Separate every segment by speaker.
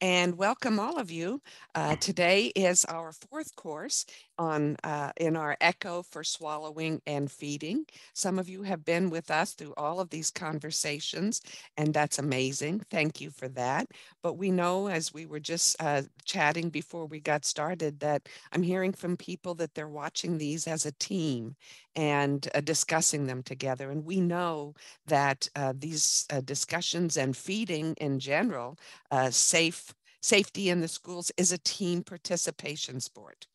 Speaker 1: and welcome all of you. Uh, today is our fourth course on uh, in our Echo for swallowing and feeding. Some of you have been with us through all of these conversations, and that's amazing. Thank you for that. But we know, as we were just uh, chatting before we got started, that I'm hearing from people that they're watching these as a team and uh, discussing them together. And we know that uh, these uh, discussions and feeding in general, safe safety in the schools is a team participation sport.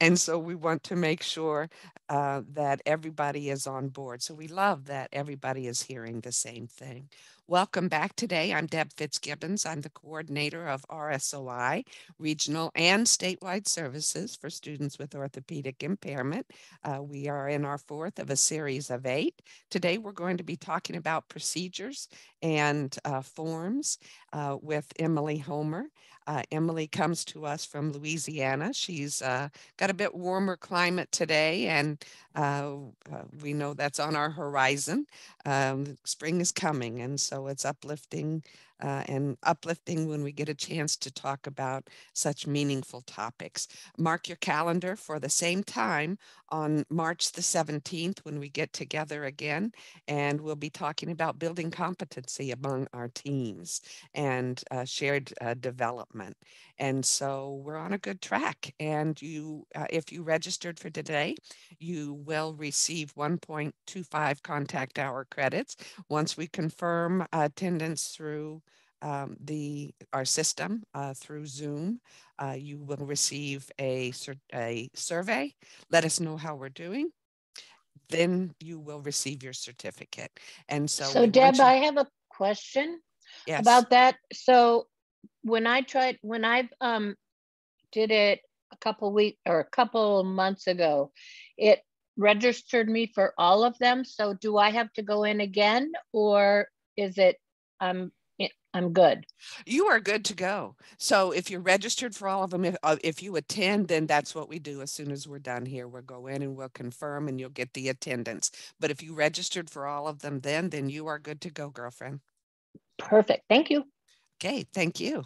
Speaker 1: And so we want to make sure uh, that everybody is on board. So we love that everybody is hearing the same thing. Welcome back today. I'm Deb Fitzgibbons. I'm the coordinator of RSOI, regional and statewide services for students with orthopedic impairment. Uh, we are in our fourth of a series of eight. Today, we're going to be talking about procedures and uh, forms uh, with Emily Homer. Uh, Emily comes to us from Louisiana. She's uh, got a bit warmer climate today, and uh, uh, we know that's on our horizon. Um, spring is coming, and so it's uplifting uh, and uplifting when we get a chance to talk about such meaningful topics. Mark your calendar for the same time on March the 17th when we get together again, and we'll be talking about building competency among our teams and uh, shared uh, development. And so we're on a good track. And you, uh, if you registered for today, you will receive 1.25 contact hour credits once we confirm attendance through um, the our system uh, through Zoom. Uh, you will receive a, a survey. Let us know how we're doing. Then you will receive your certificate. And so,
Speaker 2: so Deb. I have a question yes. about that. So when I tried, when I um, did it a couple weeks or a couple months ago, it registered me for all of them. So do I have to go in again or is it um, I'm good.
Speaker 1: You are good to go. So if you're registered for all of them, if, uh, if you attend, then that's what we do. As soon as we're done here, we'll go in and we'll confirm and you'll get the attendance. But if you registered for all of them then, then you are good to go, girlfriend.
Speaker 2: Perfect. Thank you.
Speaker 1: Okay. Thank you.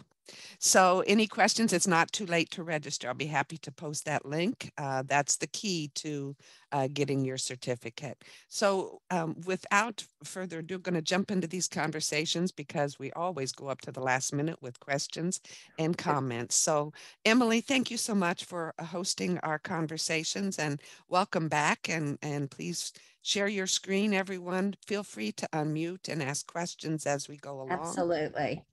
Speaker 1: So any questions, it's not too late to register. I'll be happy to post that link. Uh, that's the key to uh, getting your certificate. So um, without further ado, going to jump into these conversations because we always go up to the last minute with questions and comments. So Emily, thank you so much for uh, hosting our conversations and welcome back and, and please share your screen, everyone. Feel free to unmute and ask questions as we go along.
Speaker 3: Absolutely.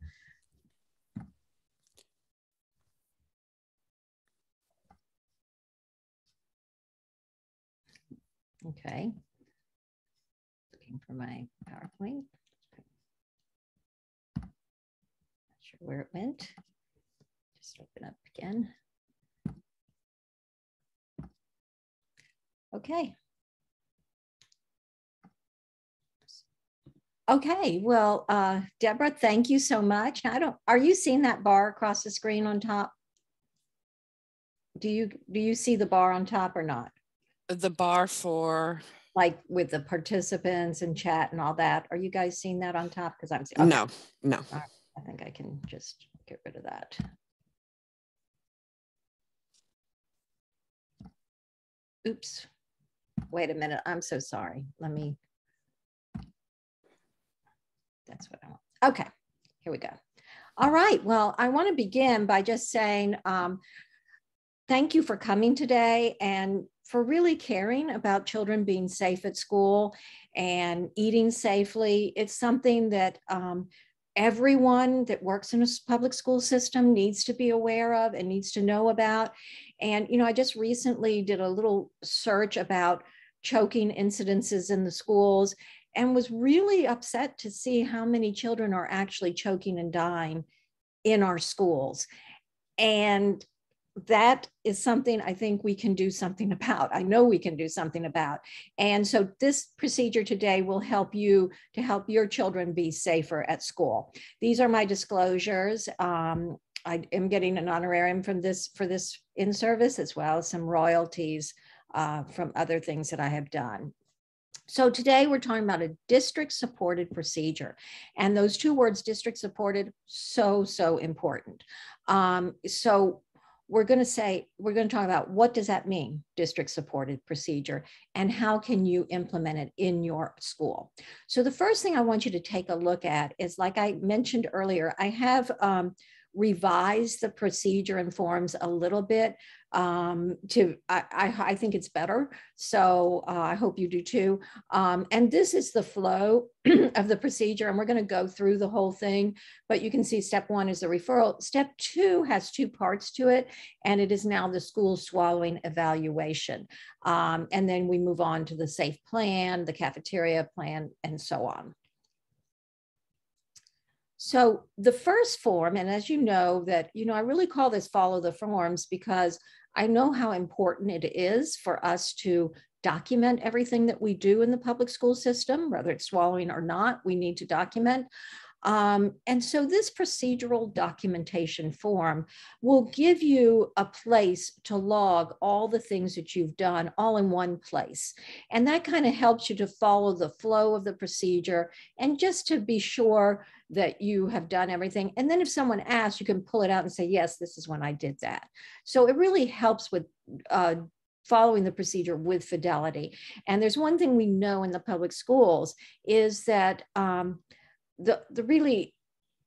Speaker 3: Okay. Looking for my PowerPoint. Not sure where it went. Just open up again. Okay. Okay, well, uh, Deborah, thank you so much. I don't, are you seeing that bar across the screen on top? Do you, do you see the bar on top or not?
Speaker 1: The bar for
Speaker 3: like with the participants and chat and all that. Are you guys seeing that on top? Because I'm
Speaker 1: okay. no, no.
Speaker 3: Right. I think I can just get rid of that. Oops. Wait a minute. I'm so sorry. Let me. That's what I want. Okay, here we go. All right. Well, I want to begin by just saying um, thank you for coming today and for really caring about children being safe at school and eating safely. It's something that um, everyone that works in a public school system needs to be aware of and needs to know about. And, you know, I just recently did a little search about choking incidences in the schools and was really upset to see how many children are actually choking and dying in our schools. And that is something I think we can do something about. I know we can do something about. And so this procedure today will help you to help your children be safer at school. These are my disclosures. Um, I am getting an honorarium from this for this in service as well as some royalties uh, from other things that I have done. So today we're talking about a district supported procedure. And those two words, district supported, so, so important. Um, so we're going to say, we're going to talk about what does that mean, district supported procedure, and how can you implement it in your school. So the first thing I want you to take a look at is, like I mentioned earlier, I have um, revise the procedure and forms a little bit um, to I, I, I, think it's better. So uh, i hope you do too. Um, and this is the flow of the procedure and we're going to go through the whole thing but you can see step one is the referral. Step two has two parts to it and it is now the school swallowing evaluation. Um, and then we move on to the safe plan the cafeteria plan and so on. So the first form, and as you know that, you know, I really call this follow the forms because I know how important it is for us to document everything that we do in the public school system, whether it's swallowing or not, we need to document. Um, and so this procedural documentation form will give you a place to log all the things that you've done all in one place. And that kind of helps you to follow the flow of the procedure and just to be sure that you have done everything. And then if someone asks, you can pull it out and say, yes, this is when I did that. So it really helps with uh, following the procedure with fidelity. And there's one thing we know in the public schools is that um, the, the really,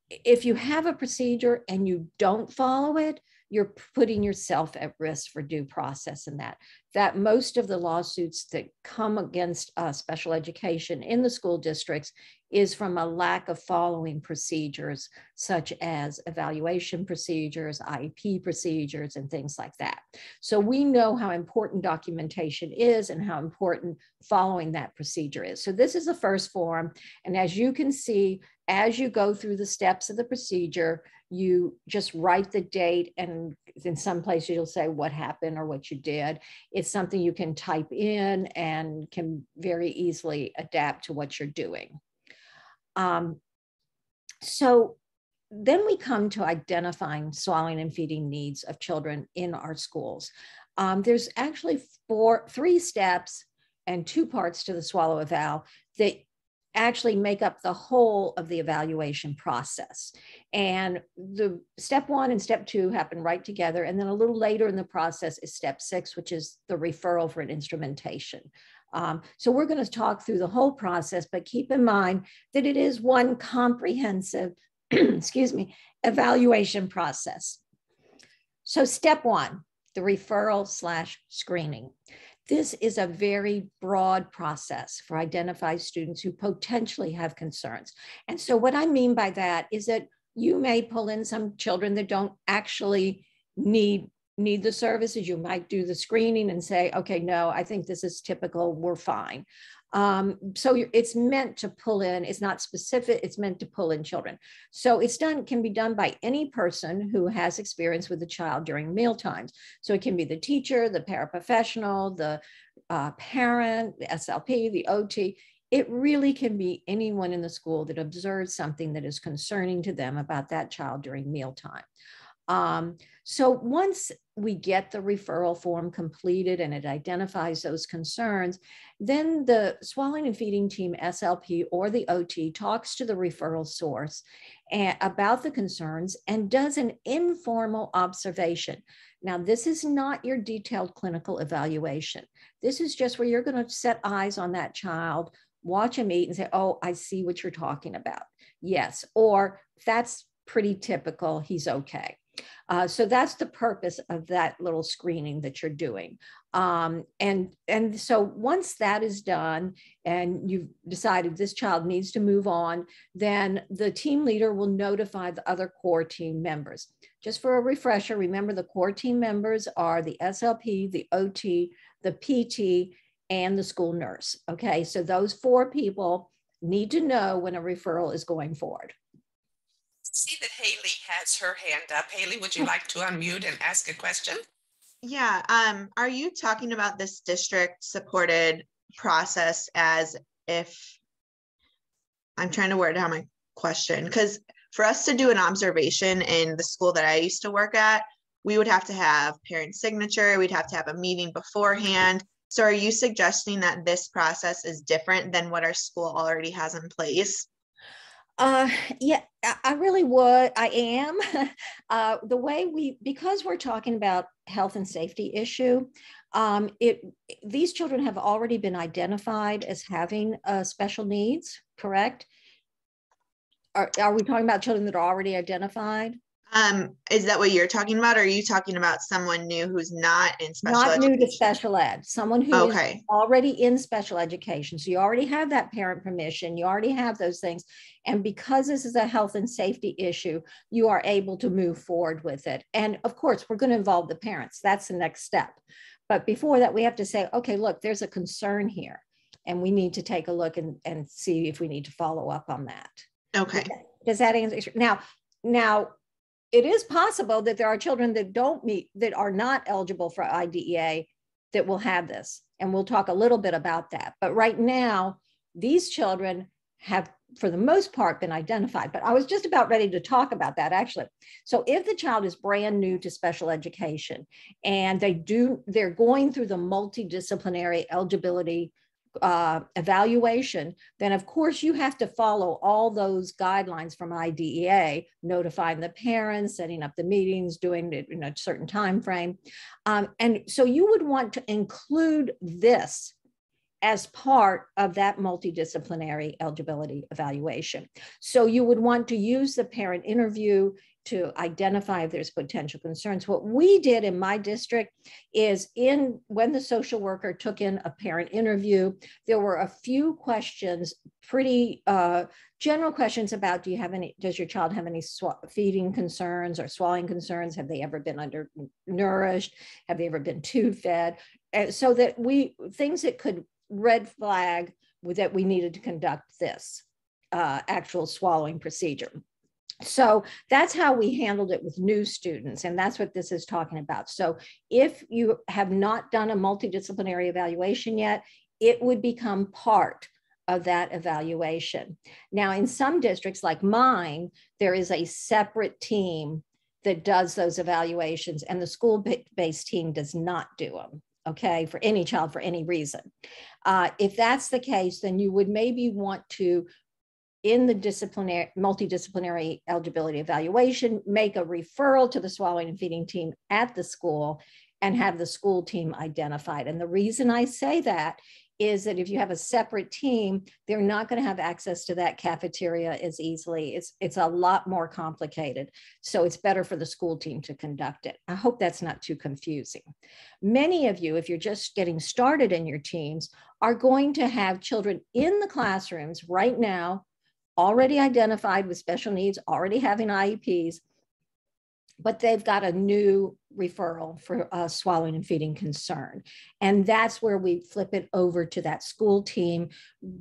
Speaker 3: if you have a procedure and you don't follow it, you're putting yourself at risk for due process in that that most of the lawsuits that come against uh, special education in the school districts is from a lack of following procedures such as evaluation procedures, IEP procedures, and things like that. So we know how important documentation is and how important following that procedure is. So this is the first form. And as you can see, as you go through the steps of the procedure, you just write the date and in some places you'll say what happened or what you did. It's something you can type in and can very easily adapt to what you're doing. Um, so then we come to identifying swallowing and feeding needs of children in our schools. Um, there's actually four, three steps and two parts to the swallow eval that actually make up the whole of the evaluation process. And the step one and step two happen right together. And then a little later in the process is step six, which is the referral for an instrumentation. Um, so we're going to talk through the whole process, but keep in mind that it is one comprehensive, excuse me, evaluation process. So step one, the referral slash screening. This is a very broad process for identifying students who potentially have concerns. And so what I mean by that is that you may pull in some children that don't actually need need the services. You might do the screening and say okay no i think this is typical. We're fine um, so it's meant to pull in, it's not specific, it's meant to pull in children. So it's done, can be done by any person who has experience with the child during meal times. So it can be the teacher, the paraprofessional, the uh, parent, the SLP, the OT. It really can be anyone in the school that observes something that is concerning to them about that child during mealtime. Um, so once we get the referral form completed and it identifies those concerns, then the swallowing and feeding team, SLP or the OT, talks to the referral source about the concerns and does an informal observation. Now, this is not your detailed clinical evaluation. This is just where you're going to set eyes on that child, watch him eat, and say, Oh, I see what you're talking about. Yes. Or that's pretty typical. He's okay. Uh, so that's the purpose of that little screening that you're doing. Um, and, and so once that is done and you've decided this child needs to move on, then the team leader will notify the other core team members. Just for a refresher, remember the core team members are the SLP, the OT, the PT, and the school nurse. Okay, so those four people need to know when a referral is going forward
Speaker 1: see that Haley has her hand up. Haley, would you like to unmute and ask a question?
Speaker 4: Yeah. Um, are you talking about this district supported process as if I'm trying to word out my question? Because for us to do an observation in the school that I used to work at, we would have to have parent signature, we'd have to have a meeting beforehand. So are you suggesting that this process is different than what our school already has in place?
Speaker 3: Uh, yeah, I really would. I am. Uh, the way we, because we're talking about health and safety issue, um, it these children have already been identified as having uh, special needs. Correct? Are, are we talking about children that are already identified?
Speaker 4: Um, is that what you're talking about? Or are you talking about someone new who's not in special
Speaker 3: Not
Speaker 4: education?
Speaker 3: new to special ed, someone who is
Speaker 4: Okay,
Speaker 3: already in special education. So you already have that parent permission, you already have those things. And because this is a health and safety issue, you are able to move forward with it. And of course, we're going to involve the parents. That's the next step. But before that, we have to say, okay, look, there's a concern here. And we need to take a look and, and see if we need to follow up on that.
Speaker 4: okay,
Speaker 3: Does that answer? Now, now, it is possible that there are children that don't meet, that are not eligible for IDEA that will have this. And we'll talk a little bit about that. But right now, these children have, for the most part, been identified. But I was just about ready to talk about that actually. So if the child is brand new to special education and they do, they're going through the multidisciplinary eligibility uh, evaluation, then of course you have to follow all those guidelines from IDEA, notifying the parents, setting up the meetings, doing it in a certain time frame. Um, and so you would want to include this as part of that multidisciplinary eligibility evaluation. So you would want to use the parent interview to identify if there's potential concerns. What we did in my district is in when the social worker took in a parent interview, there were a few questions, pretty uh, general questions about do you have any, does your child have any feeding concerns or swallowing concerns? Have they ever been undernourished? Have they ever been too fed? And so that we, things that could red flag that we needed to conduct this uh, actual swallowing procedure. So that's how we handled it with new students. And that's what this is talking about. So if you have not done a multidisciplinary evaluation yet, it would become part of that evaluation. Now, in some districts like mine, there is a separate team that does those evaluations, and the school based team does not do them okay, for any child for any reason. Uh, if that's the case, then you would maybe want to, in the disciplinary, multidisciplinary eligibility evaluation, make a referral to the swallowing and feeding team at the school and have the school team identified. And the reason I say that is that if you have a separate team, they're not going to have access to that cafeteria as easily. It's, it's a lot more complicated. So it's better for the school team to conduct it. I hope that's not too confusing. Many of you, if you're just getting started in your teams, are going to have children in the classrooms right now, already identified with special needs, already having IEPs, but they've got a new referral for a swallowing and feeding concern. And that's where we flip it over to that school team,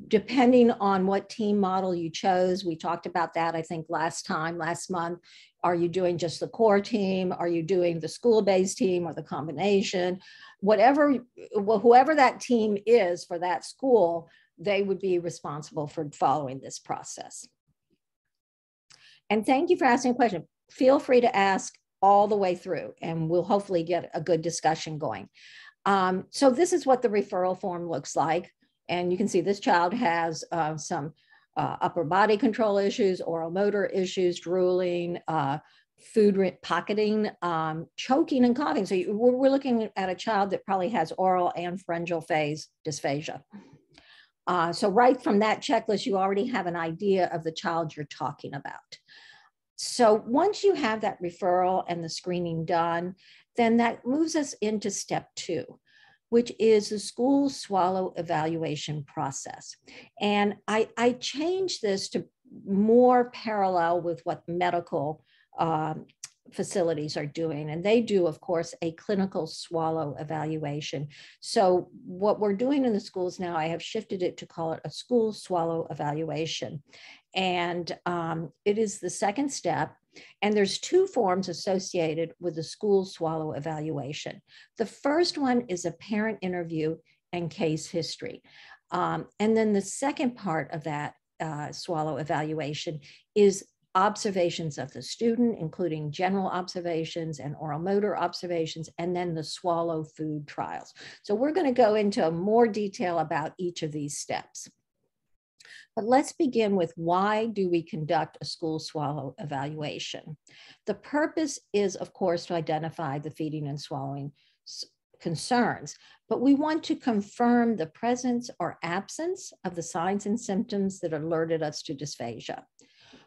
Speaker 3: depending on what team model you chose. We talked about that, I think, last time, last month. Are you doing just the core team? Are you doing the school based team or the combination? Whatever, well, whoever that team is for that school, they would be responsible for following this process. And thank you for asking a question feel free to ask all the way through and we'll hopefully get a good discussion going. Um, so this is what the referral form looks like. And you can see this child has uh, some uh, upper body control issues, oral motor issues, drooling, uh, food pocketing, um, choking and coughing. So you, we're, we're looking at a child that probably has oral and pharyngeal phase dysphagia. Uh, so right from that checklist, you already have an idea of the child you're talking about. So once you have that referral and the screening done, then that moves us into step two, which is the school swallow evaluation process. And I, I changed this to more parallel with what medical um, facilities are doing. And they do, of course, a clinical swallow evaluation. So, what we're doing in the schools now, I have shifted it to call it a school swallow evaluation. And um, it is the second step. And there's two forms associated with the school swallow evaluation. The first one is a parent interview and case history. Um, and then the second part of that uh, swallow evaluation is observations of the student, including general observations and oral motor observations, and then the swallow food trials. So we're going to go into more detail about each of these steps. But let's begin with why do we conduct a school swallow evaluation? The purpose is, of course, to identify the feeding and swallowing concerns, but we want to confirm the presence or absence of the signs and symptoms that alerted us to dysphagia.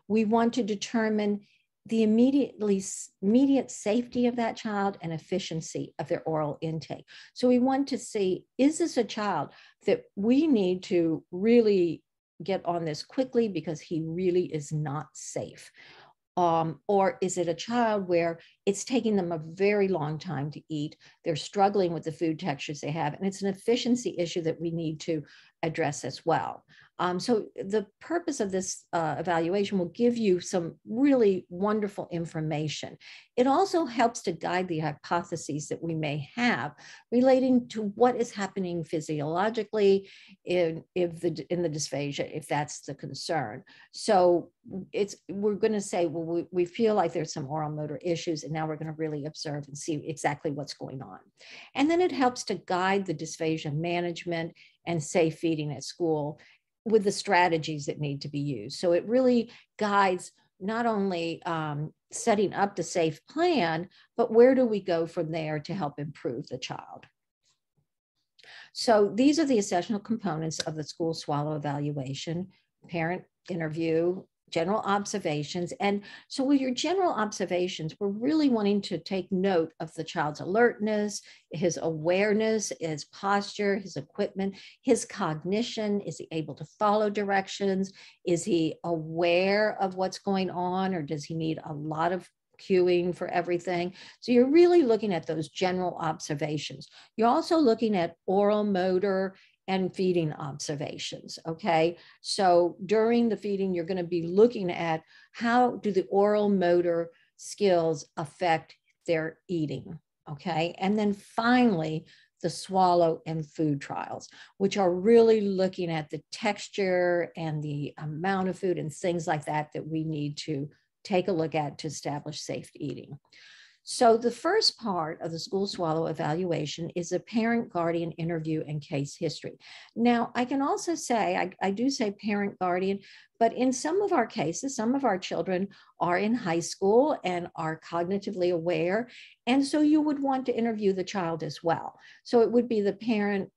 Speaker 3: We want to determine the immediately immediate safety of that child and efficiency of their oral intake. So we want to see, is this a child that we need to really get on this quickly because he really is not safe? Um, or is it a child where it's taking them a very long time to eat? They're struggling with the food textures they have, and it's an efficiency issue that we need to address as well. Um, so the purpose of this uh, evaluation will give you some really wonderful information. It also helps to guide the hypotheses that we may have relating to what is happening physiologically in, if the, in the dysphagia, if that's the concern. So it's we're going to say, well, we, we feel like there's some oral motor issues, and now we're going to really observe and see exactly what's going on. And then it helps to guide the dysphagia management and safe feeding at school with the strategies that need to be used. So it really guides not only um, setting up the safe plan, but where do we go from there to help improve the child? So these are the essential components of the school swallow evaluation, parent interview, general observations. And so with your general observations, we're really wanting to take note of the child's alertness, his awareness, his posture, his equipment, his cognition. Is he able to follow directions? Is he aware of what's going on or does he need a lot of cueing for everything. So you're really looking at those general observations. You're also looking at oral motor and feeding observations. Okay. So during the feeding, you're going to be looking at how do the oral motor skills affect their eating. Okay. And then finally, the swallow and food trials, which are really looking at the texture and the amount of food and things like that that we need to take a look at to establish safe eating. So the first part of the school swallow evaluation is a parent guardian interview and case history. Now, I can also say, I, I, do say parent guardian, but in some of our cases, some of our children are in high school and are cognitively aware. And so you would want to interview the child as well. So it would be the parent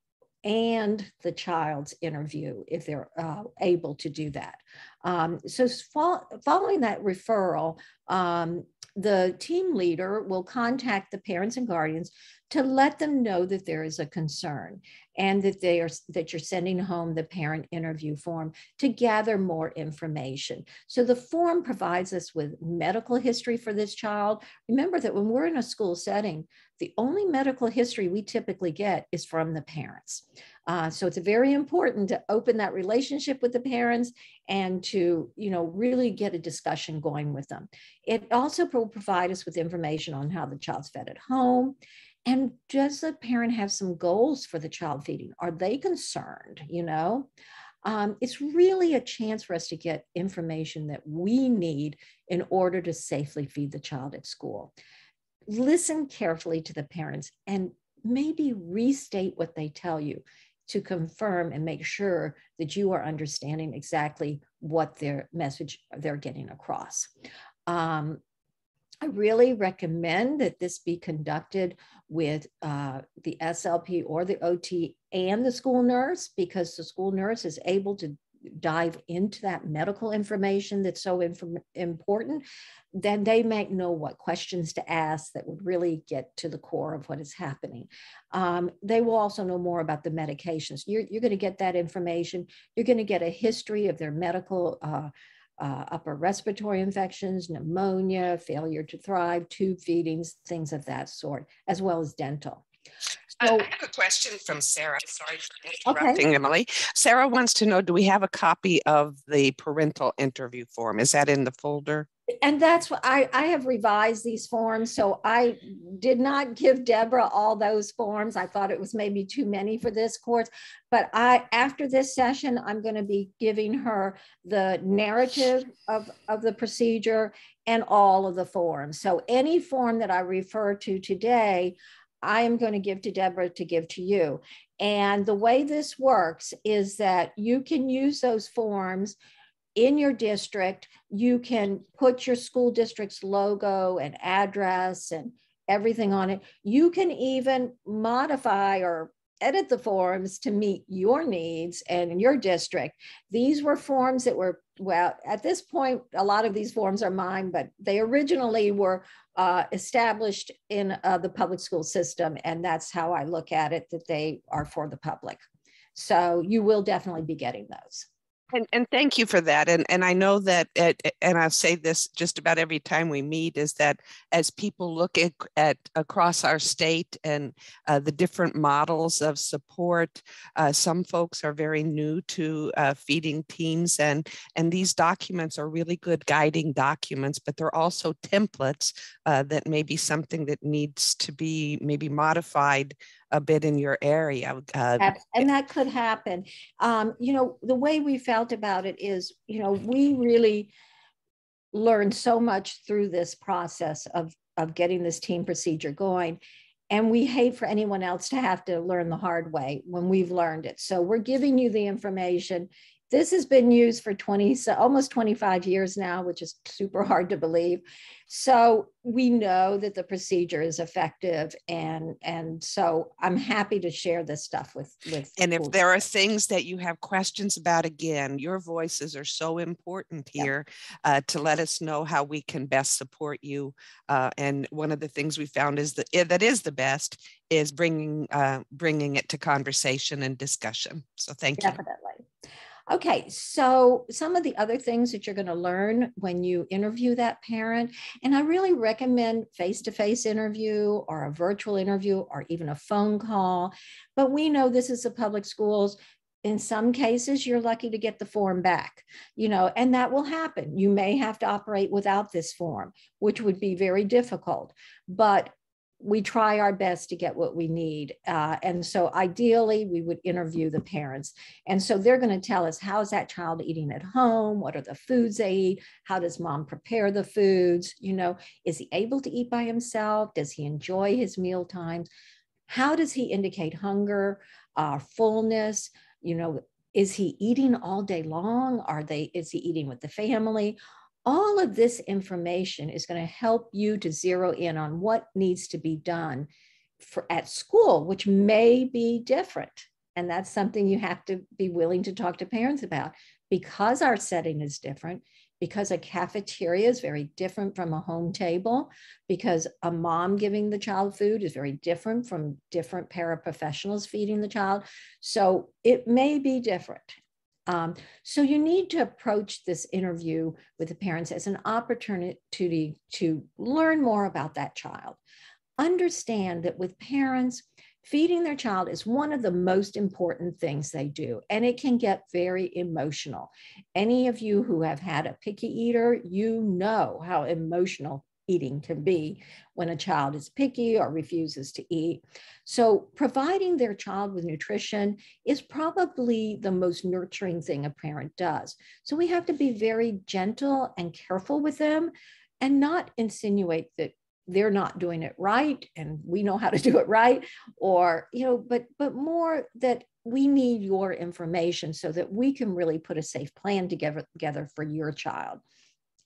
Speaker 3: and the child's interview if they're uh, able to do that. Um, so following that referral, um, the team leader will contact the parents and guardians to let them know that there is a concern and that they are that you're sending home the parent interview form to gather more information. So the form provides us with medical history for this child. Remember that when we're in a school setting, the only medical history we typically get is from the parents. Uh, so it's very important to open that relationship with the parents and to, you know, really get a discussion going with them. It also will provide us with information on how the child's fed at home. And does the parent have some goals for the child feeding? Are they concerned? You know, um, it's really a chance for us to get information that we need in order to safely feed the child at school. Listen carefully to the parents and maybe restate what they tell you to confirm and make sure that you are understanding exactly what their message they're getting across. Um, I really recommend that this be conducted with uh, the SLP or the OT and the school nurse because the school nurse is able to dive into that medical information that's so important, then they might know what questions to ask that would really get to the core of what is happening. Um, they will also know more about the medications. You're, you're going to get that information. You're going to get a history of their medical. Uh, uh, upper respiratory infections, pneumonia, failure to thrive, tube feedings, things of that sort, as well as dental.
Speaker 1: So, I have a question from Sarah. Sorry for interrupting, okay. Emily. Sarah wants to know, do we have a copy of the parental interview form? Is that in the folder?
Speaker 3: And that's what I, I have revised these forms. So I did not give Deborah all those forms. I thought it was maybe too many for this course. But I after this session, I'm going to be giving her the narrative of, of the procedure and all of the forms. So any form that I refer to today, I am going to give to Deborah to give to you. And the way this works is that you can use those forms in your district, you can put your school district's logo and address and everything on it. You can even modify or edit the forms to meet your needs and in your district. These were forms that were, well, at this point, a lot of these forms are mine, but they originally were uh, established in uh, the public school system. And that's how I look at it, that they are for the public. So you will definitely be getting those.
Speaker 1: And, and thank you for that. And, and I know that, it, and I'll say this just about every time we meet, is that as people look at, at across our state and uh, the different models of support, uh, some folks are very new to uh, feeding teams, and, and these documents are really good guiding documents, but they're also templates uh, that may be something that needs to be maybe modified a bit in your area.
Speaker 3: Uh, and that could happen. Um, you know, the way we felt about it is, you know, we really learned so much through this process of, of getting this team procedure going. And we hate for anyone else to have to learn the hard way when we've learned it. So we're giving you the information this has been used for 20, so almost 25 years now, which is super hard to believe. So we know that the procedure is effective, and and so I'm happy to share this stuff with with.
Speaker 1: And if there are things that you have questions about, again, your voices are so important here yep. uh, to let us know how we can best support you. Uh, and one of the things we found is that that is the best is bringing uh, bringing it to conversation and discussion. So thank
Speaker 3: Definitely. you. Definitely. Okay, so some of the other things that you're going to learn when you interview that parent, and I really recommend face to face interview or a virtual interview or even a phone call. But we know this is the public schools. In some cases, you're lucky to get the form back, you know, and that will happen. You may have to operate without this form, which would be very difficult. But we try our best to get what we need. Uh, and so ideally, we would interview the parents. And so they're going to tell us how's that child eating at home? What are the foods they eat? How does mom prepare the foods? You know, is he able to eat by himself? Does he enjoy his meal times? How does he indicate hunger, uh, fullness? You know, is he eating all day long? Are they, is he eating with the family? All of this information is going to help you to zero in on what needs to be done for at school, which may be different. And that's something you have to be willing to talk to parents about because our setting is different, because a cafeteria is very different from a home table, because a mom giving the child food is very different from different paraprofessionals feeding the child. So it may be different. Um, so you need to approach this interview with the parents as an opportunity to learn more about that child. Understand that with parents, feeding their child is one of the most important things they do, and it can get very emotional. Any of you who have had a picky eater, you know how emotional eating can be when a child is picky or refuses to eat. So, providing their child with nutrition is probably the most nurturing thing a parent does. So, we have to be very gentle and careful with them and not insinuate that they're not doing it right and we know how to do it right or you know but but more that we need your information so that we can really put a safe plan together together for your child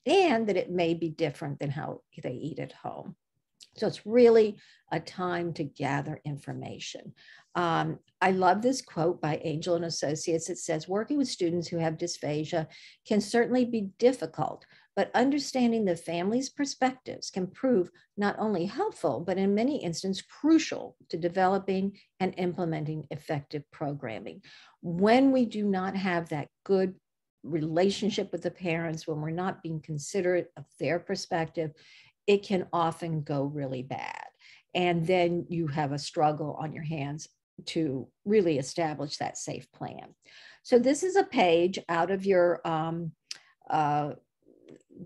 Speaker 3: and that it may be different than how they eat at home. So it's really a time to gather information. Um, I love this quote by Angell and Associates. It says, working with students who have dysphagia can certainly be difficult, but understanding the family's perspectives can prove not only helpful, but in many instances crucial to developing and implementing effective programming. When we do not have that good relationship with the parents, when we're not being considerate of their perspective, it can often go really bad. And then you have a struggle on your hands to really establish that safe plan. So this is a page out of your um, uh,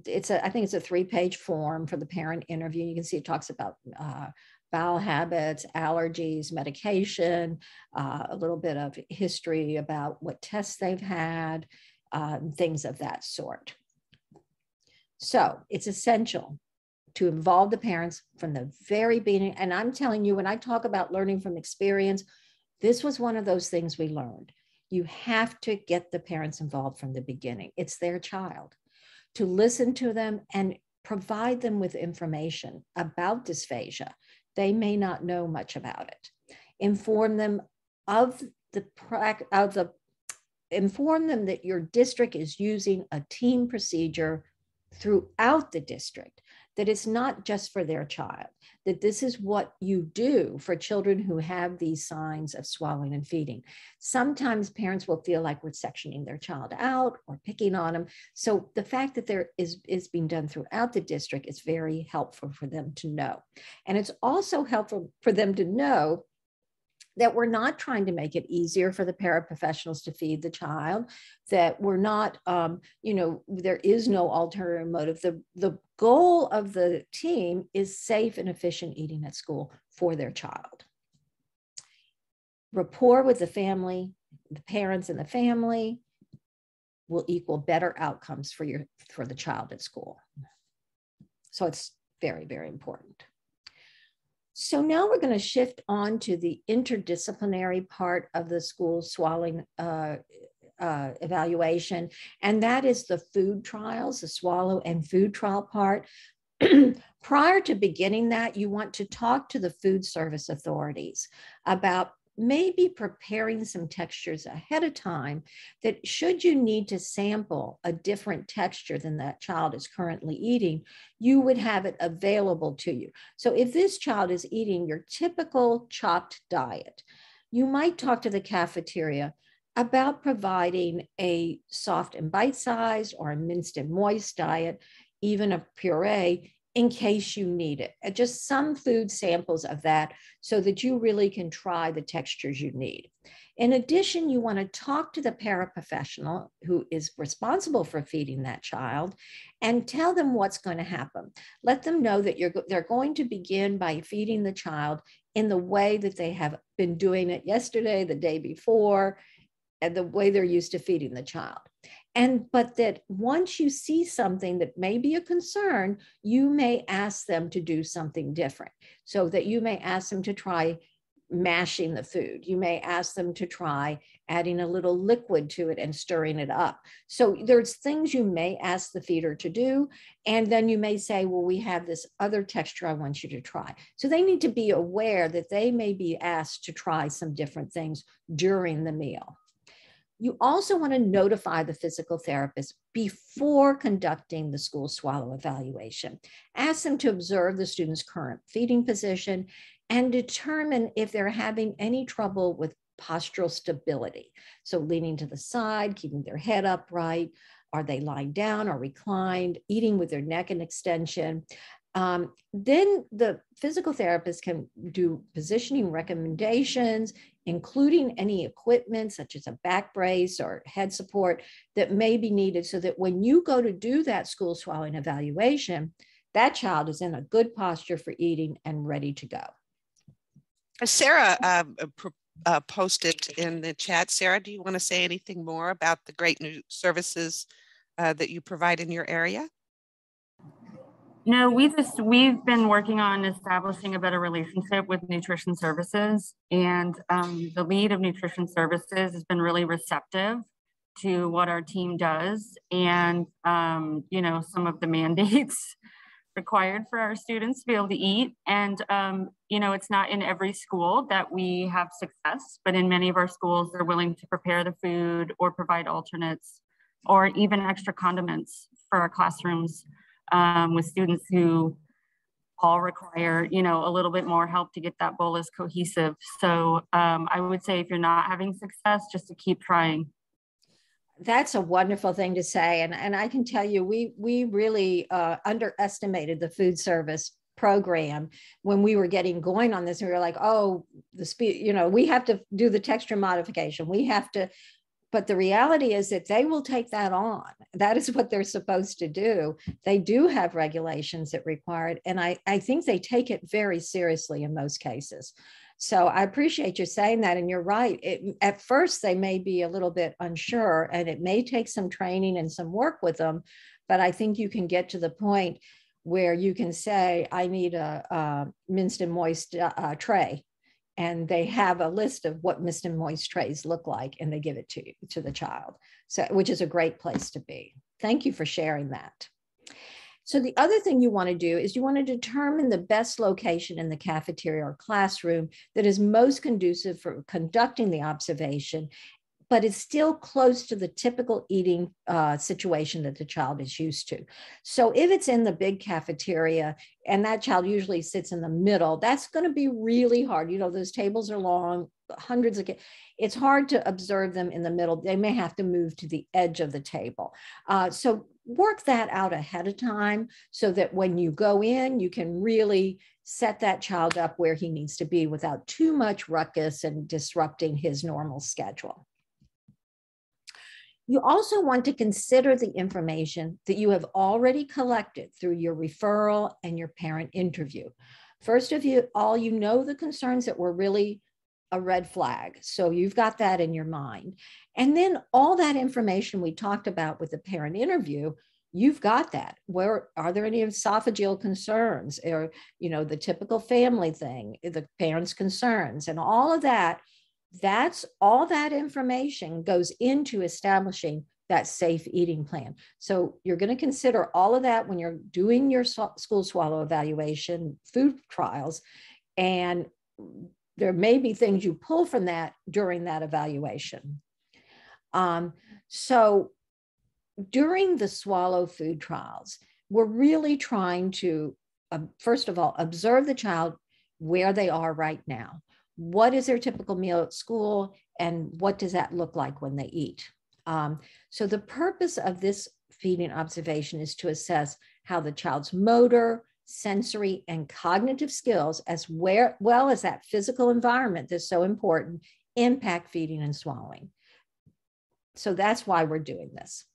Speaker 3: it's a, I think it's a three page form for the parent interview. You can see it talks about uh, bowel habits, allergies, medication, uh, a little bit of history about what tests they've had, um, things of that sort. So it's essential to involve the parents from the very beginning. And I'm telling you, when I talk about learning from experience, this was one of those things we learned. You have to get the parents involved from the beginning. It's their child. To listen to them and provide them with information about dysphagia. They may not know much about it. Inform them of the of the inform them that your district is using a team procedure throughout the district that it's not just for their child, that this is what you do for children who have these signs of swallowing and feeding. Sometimes parents will feel like we're sectioning their child out or picking on them. So the fact that there is, is being done throughout the district is very helpful for them to know. And it's also helpful for them to know that we're not trying to make it easier for the paraprofessionals to feed the child, that we're not, um, you know, there is no ulterior motive. The, the goal of the team is safe and efficient eating at school for their child. Rapport with the family, the parents and the family will equal better outcomes for your for the child at school. So it's very, very important. So now we're going to shift on to the interdisciplinary part of the school swallowing uh, uh, evaluation, and that is the food trials, the swallow and food trial part. Prior to beginning that, you want to talk to the food service authorities about maybe preparing some textures ahead of time that should you need to sample a different texture than that child is currently eating, you would have it available to you. So if this child is eating your typical chopped diet, you might talk to the cafeteria about providing a soft and bite-sized or a minced and moist diet, even a puree in case you need it. Uh, just some food samples of that so that you really can try the textures you need. In addition, you want to talk to the paraprofessional who is responsible for feeding that child and tell them what's going to happen. Let them know that you're, they're going to begin by feeding the child in the way that they have been doing it yesterday, the day before, and the way they're used to feeding the child and but that once you see something that may be a concern you may ask them to do something different. So that you may ask them to try mashing the food. You may ask them to try adding a little liquid to it and stirring it up. So there's things you may ask the feeder to do. And then you may say well we have this other texture i want you to try. So they need to be aware that they may be asked to try some different things during the meal you also want to notify the physical therapist before conducting the school swallow evaluation. Ask them to observe the student's current feeding position and determine if they're having any trouble with postural stability. So leaning to the side, keeping their head upright, are they lying down or reclined, eating with their neck in extension? Um, then the physical therapist can do positioning recommendations, including any equipment such as a back brace or head support that may be needed so that when you go to do that school swallowing evaluation, that child is in a good posture for eating and ready to go.
Speaker 1: Sarah uh, uh, posted in the chat. Sarah, do you want to say anything more about the great new services uh, that you provide in your area?
Speaker 5: No, we just we've been working on establishing a better relationship with nutrition services, and um, the lead of nutrition services has been really receptive to what our team does, and um, you know some of the mandates required for our students to be able to eat. And um, you know, it's not in every school that we have success, but in many of our schools, they're willing to prepare the food or provide alternates or even extra condiments for our classrooms um, with students who all require, you know, a little bit more help to get that bolus cohesive. So um, I would say if you're not having success, just to keep trying.
Speaker 3: That's a wonderful thing to say, and and I can tell you, we we really uh, underestimated the food service program when we were getting going on this. We were like, oh, the speed, you know, we have to do the texture modification. We have to but the reality is that they will take that on. That is what they're supposed to do. They do have regulations that require it. And I, I think they take it very seriously in most cases. So I appreciate you saying that. And you're right. It, at first, they may be a little bit unsure and it may take some training and some work with them. But I think you can get to the point where you can say, I need a, a minced and moist uh, tray and they have a list of what minced and moist trays look like and they give it to you, to the child. So which is a great place to be. Thank you for sharing that. So the other thing you want to do is you want to determine the best location in the cafeteria or classroom that is most conducive for conducting the observation but it's still close to the typical eating uh, situation that the child is used to. So if it's in the big cafeteria and that child usually sits in the middle, that's going to be really hard. You know, those tables are long, hundreds of kids. It's hard to observe them in the middle. They may have to move to the edge of the table. Uh, so work that out ahead of time so that when you go in, you can really set that child up where he needs to be without too much ruckus and disrupting his normal schedule. You also want to consider the information that you have already collected through your referral and your parent interview. First of you, all you know the concerns that were really a red flag. So you've got that in your mind. And then all that information we talked about with the parent interview, you've got that. Where are there any esophageal concerns or, you know, the typical family thing, the parents' concerns, and all of that that's all that information goes into establishing that safe eating plan. So you're going to consider all of that when you're doing your school swallow evaluation, food trials, and there may be things you pull from that during that evaluation. Um, so during the swallow food trials, we're really trying to, uh, first of all, observe the child where they are right now what is their typical meal at school and what does that look like when they eat. Um, so the purpose of this feeding observation is to assess how the child's motor, sensory, and cognitive skills, as where, well as that physical environment that's so important, impact feeding and swallowing. So that's why we're doing this.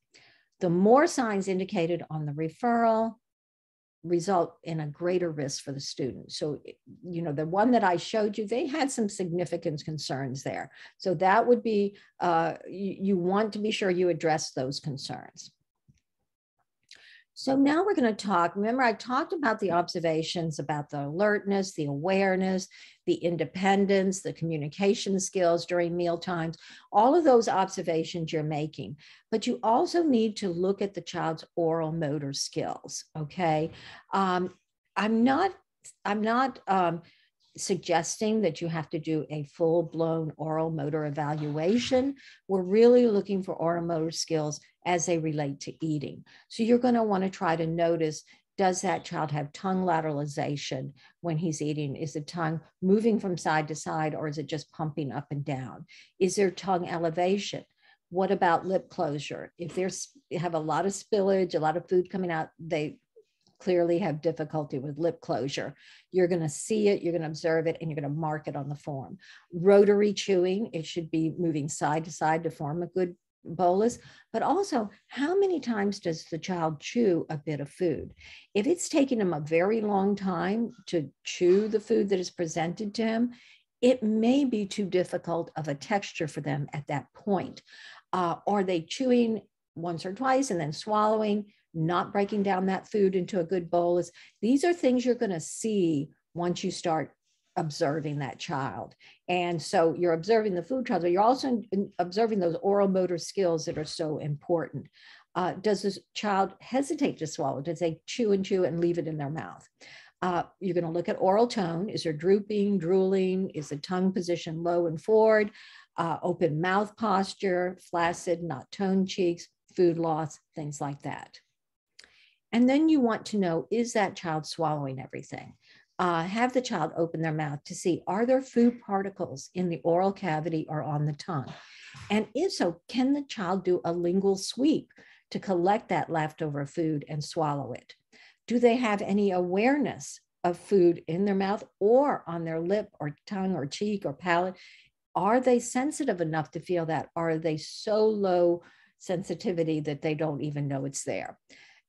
Speaker 3: The more signs indicated on the referral, result in a greater risk for the student. So, you know, the one that I showed you, they had some significant concerns there. So that would be, uh, you, you want to be sure you address those concerns. So now we're going to talk. Remember, I talked about the observations about the alertness, the awareness, the independence, the communication skills during meal times, all of those observations you're making. But you also need to look at the child's oral motor skills. Okay. Um, I'm not, I'm not, um, suggesting that you have to do a full blown oral motor evaluation. We're really looking for oral motor skills as they relate to eating. So you're going to want to try to notice does that child have tongue lateralization when he's eating? Is the tongue moving from side to side or is it just pumping up and down? Is there tongue elevation? What about lip closure? If there's have a lot of spillage, a lot of food coming out, they clearly have difficulty with lip closure. You're going to see it, you're going to observe it, and you're going to mark it on the form. Rotary chewing, it should be moving side to side to form a good bolus, but also how many times does the child chew a bit of food? If it's taking him a very long time to chew the food that is presented to him, it may be too difficult of a texture for them at that point. Uh, are they chewing once or twice and then swallowing? Not breaking down that food into a good bolus. These are things you're going to see once you start observing that child. And so you're observing the food trials, but you're also observing those oral motor skills that are so important. Uh, does this child hesitate to swallow? Does they chew and chew and leave it in their mouth? Uh, you're going to look at oral tone. Is there drooping, drooling? Is the tongue position low and forward? Uh, open mouth posture, flaccid, not toned cheeks, food loss, things like that. And then you want to know is that child swallowing everything? Uh, have the child open their mouth to see are there food particles in the oral cavity or on the tongue? And if so, can the child do a lingual sweep to collect that leftover food and swallow it? Do they have any awareness of food in their mouth or on their lip or tongue or cheek or palate? Are they sensitive enough to feel that? Are they so low sensitivity that they don't even know it's there?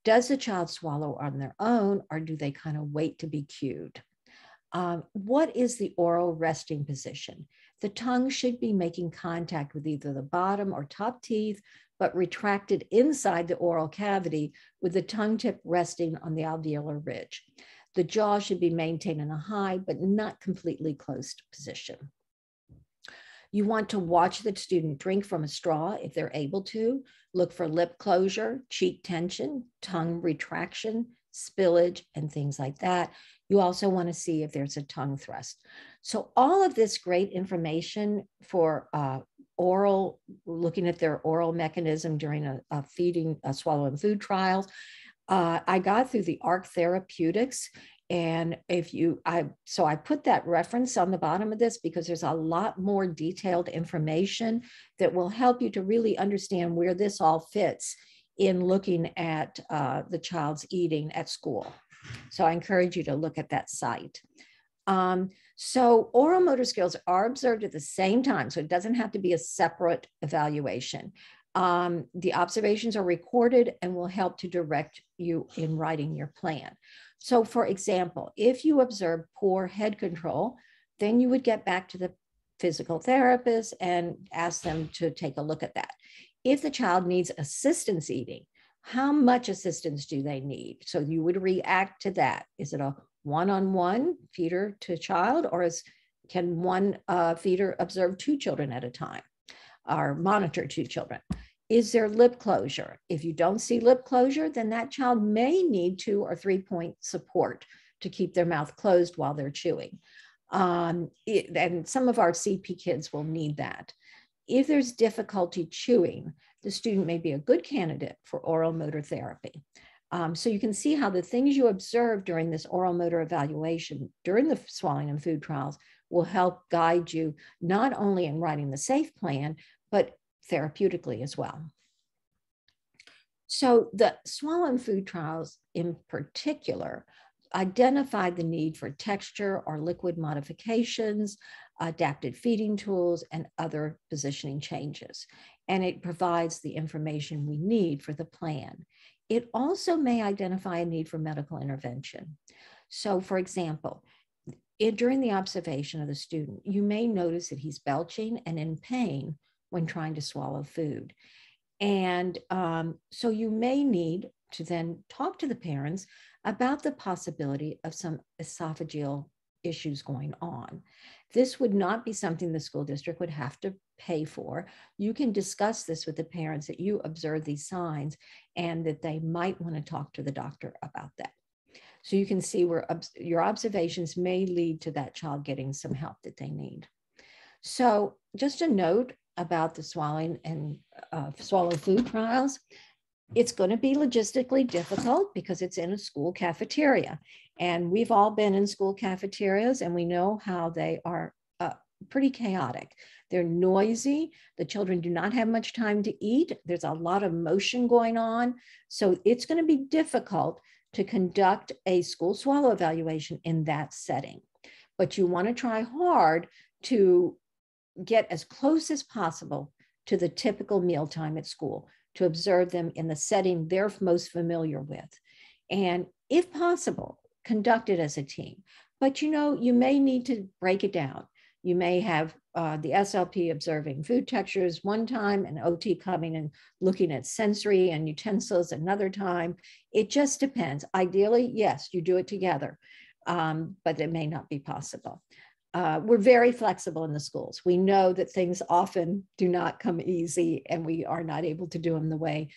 Speaker 3: Does the child swallow on their own or do they kind of wait to be cued? Um, what is the oral resting position? The tongue should be making contact with either the bottom or top teeth, but retracted inside the oral cavity with the tongue tip resting on the alveolar ridge. The jaw should be maintained in a high, but not completely closed position. You want to watch the student drink from a straw if they're able to. Look for lip closure, cheek tension, tongue retraction, spillage, and things like that. You also want to see if there's a tongue thrust. So all of this great information for uh, oral, looking at their oral mechanism during a, a feeding, a swallowing food trials, uh, I got through the ARK Therapeutics and if you, I, so I put that reference on the bottom of this because there's a lot more detailed information that will help you to really understand where this all fits in looking at uh, the child's eating at school. So I encourage you to look at that site. Um, so oral motor skills are observed at the same time, so it doesn't have to be a separate evaluation. Um, the observations are recorded and will help to direct you in writing your plan. So, for example, if you observe poor head control, then you would get back to the physical therapist and ask them to take a look at that. If the child needs assistance eating, how much assistance do they need? So you would react to that. Is it a one-on-one feeder to child, or is can one uh, feeder observe two children at a time, or monitor two children? Is there lip closure? If you don't see lip closure, then that child may need two or three point support to keep their mouth closed while they're chewing. Um, it, and some of our CP kids will need that. If there's difficulty chewing, the student may be a good candidate for oral motor therapy. Um, so you can see how the things you observe during this oral motor evaluation during the swallowing and food trials will help guide you not only in writing the SAFE plan, but therapeutically as well. So the swallowing food trials in particular identified the need for texture or liquid modifications, adapted feeding tools, and other positioning changes. And it provides the information we need for the plan. It also may identify a need for medical intervention. So for example, it, during the observation of the student, you may notice that he's belching and in pain when trying to swallow food. And um, so you may need to then talk to the parents about the possibility of some esophageal issues going on. This would not be something the school district would have to pay for. You can discuss this with the parents that you observe these signs and that they might want to talk to the doctor about that. So you can see where your observations may lead to that child getting some help that they need. So just a note about the swallowing and uh, swallow food trials. It's going to be logistically difficult because it's in a school cafeteria. And we've all been in school cafeterias and we know how they are uh, pretty chaotic. They're noisy. The children do not have much time to eat. There's a lot of motion going on. So it's going to be difficult to conduct a school swallow evaluation in that setting. But you want to try hard to get as close as possible to the typical mealtime at school to observe them in the setting they're most familiar with. And if possible, conduct it as a team. But you know, you may need to break it down. You may have uh, the SLP observing food textures one time and OT coming and looking at sensory and utensils another time. It just depends. Ideally, yes, you do it together, um, but it may not be possible uh, we're very flexible in the schools. We know that things often do not come easy and we are not able to do them the way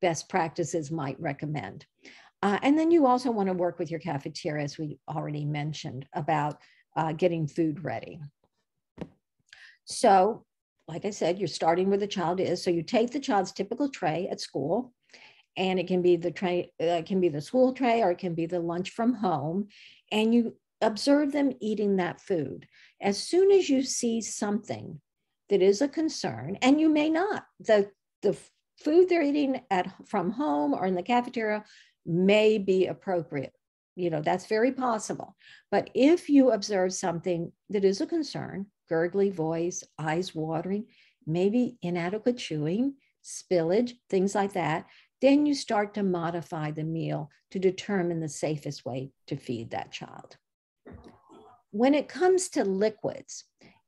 Speaker 3: best practices might recommend. Uh, and then you also want to work with your cafeteria, as we already mentioned, about uh, getting food ready. So, like I said, you're starting where the child is. So you take the child's typical tray at school, and it can be the tray, uh, it can be the school tray, or it can be the lunch from home, and you observe them eating that food. As soon as you see something that is a concern, and you may not, the, the food they're eating at from home or in the cafeteria may be appropriate. You know, that's very possible. But if you observe something that is a concern, gurgly voice, eyes watering, maybe inadequate chewing, spillage, things like that, then you start to modify the meal to determine the safest way to feed that child. When it comes to liquids,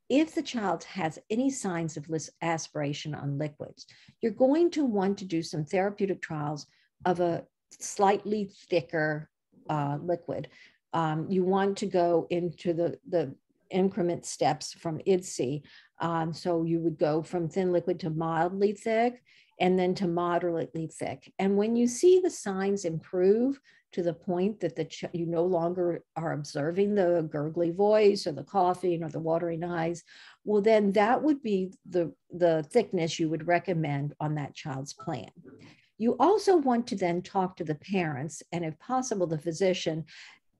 Speaker 3: if the child has any signs of aspiration on liquids, you're going to want to do some therapeutic trials of a slightly thicker uh, liquid. Um, you want to go into the, the increment steps from IDDSI. Um, so you would go from thin liquid to mildly thick and then to moderately thick. And when you see the signs improve to the point that the you no longer are observing the gurgly voice or the coughing or the watering eyes, well, then that would be the, the thickness you would recommend on that child's plan. You also want to then talk to the parents and, if possible, the physician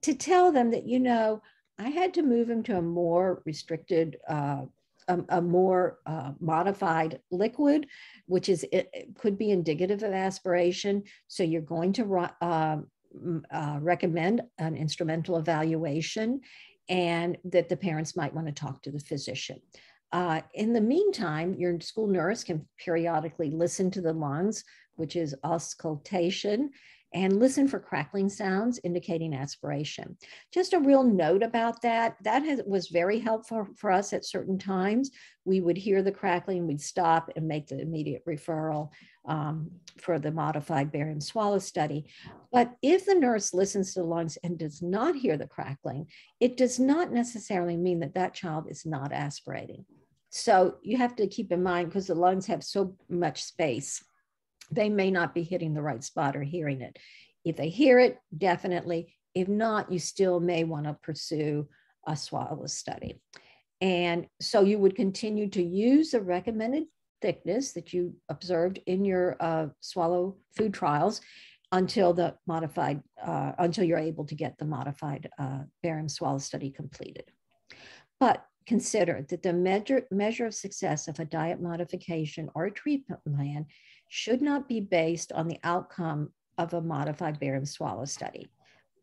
Speaker 3: to tell them that, you know, I had to move him to a more restricted, uh, a, a, more uh, modified liquid, which is it, it, could be indicative of aspiration. So you're going to uh, uh, recommend an instrumental evaluation, and that the parents might want to talk to the physician. Uh, in the meantime, your school nurse can periodically listen to the lungs, which is auscultation, and listen for crackling sounds indicating aspiration. Just a real note about that, that has, was very helpful for us at certain times. We would hear the crackling, we'd stop and make the immediate referral um, for the modified barium swallow study. But if the nurse listens to the lungs and does not hear the crackling, it does not necessarily mean that that child is not aspirating. So you have to keep in mind because the lungs have so much space they may not be hitting the right spot or hearing it. If they hear it, definitely. If not, you still may want to pursue a swallow study. And so you would continue to use the recommended thickness that you observed in your uh, swallow food trials until the modified, uh, until you're able to get the modified uh, barium swallow study completed. But consider that the measure, measure of success of a diet modification or a treatment plan should not be based on the outcome of a modified barium swallow study,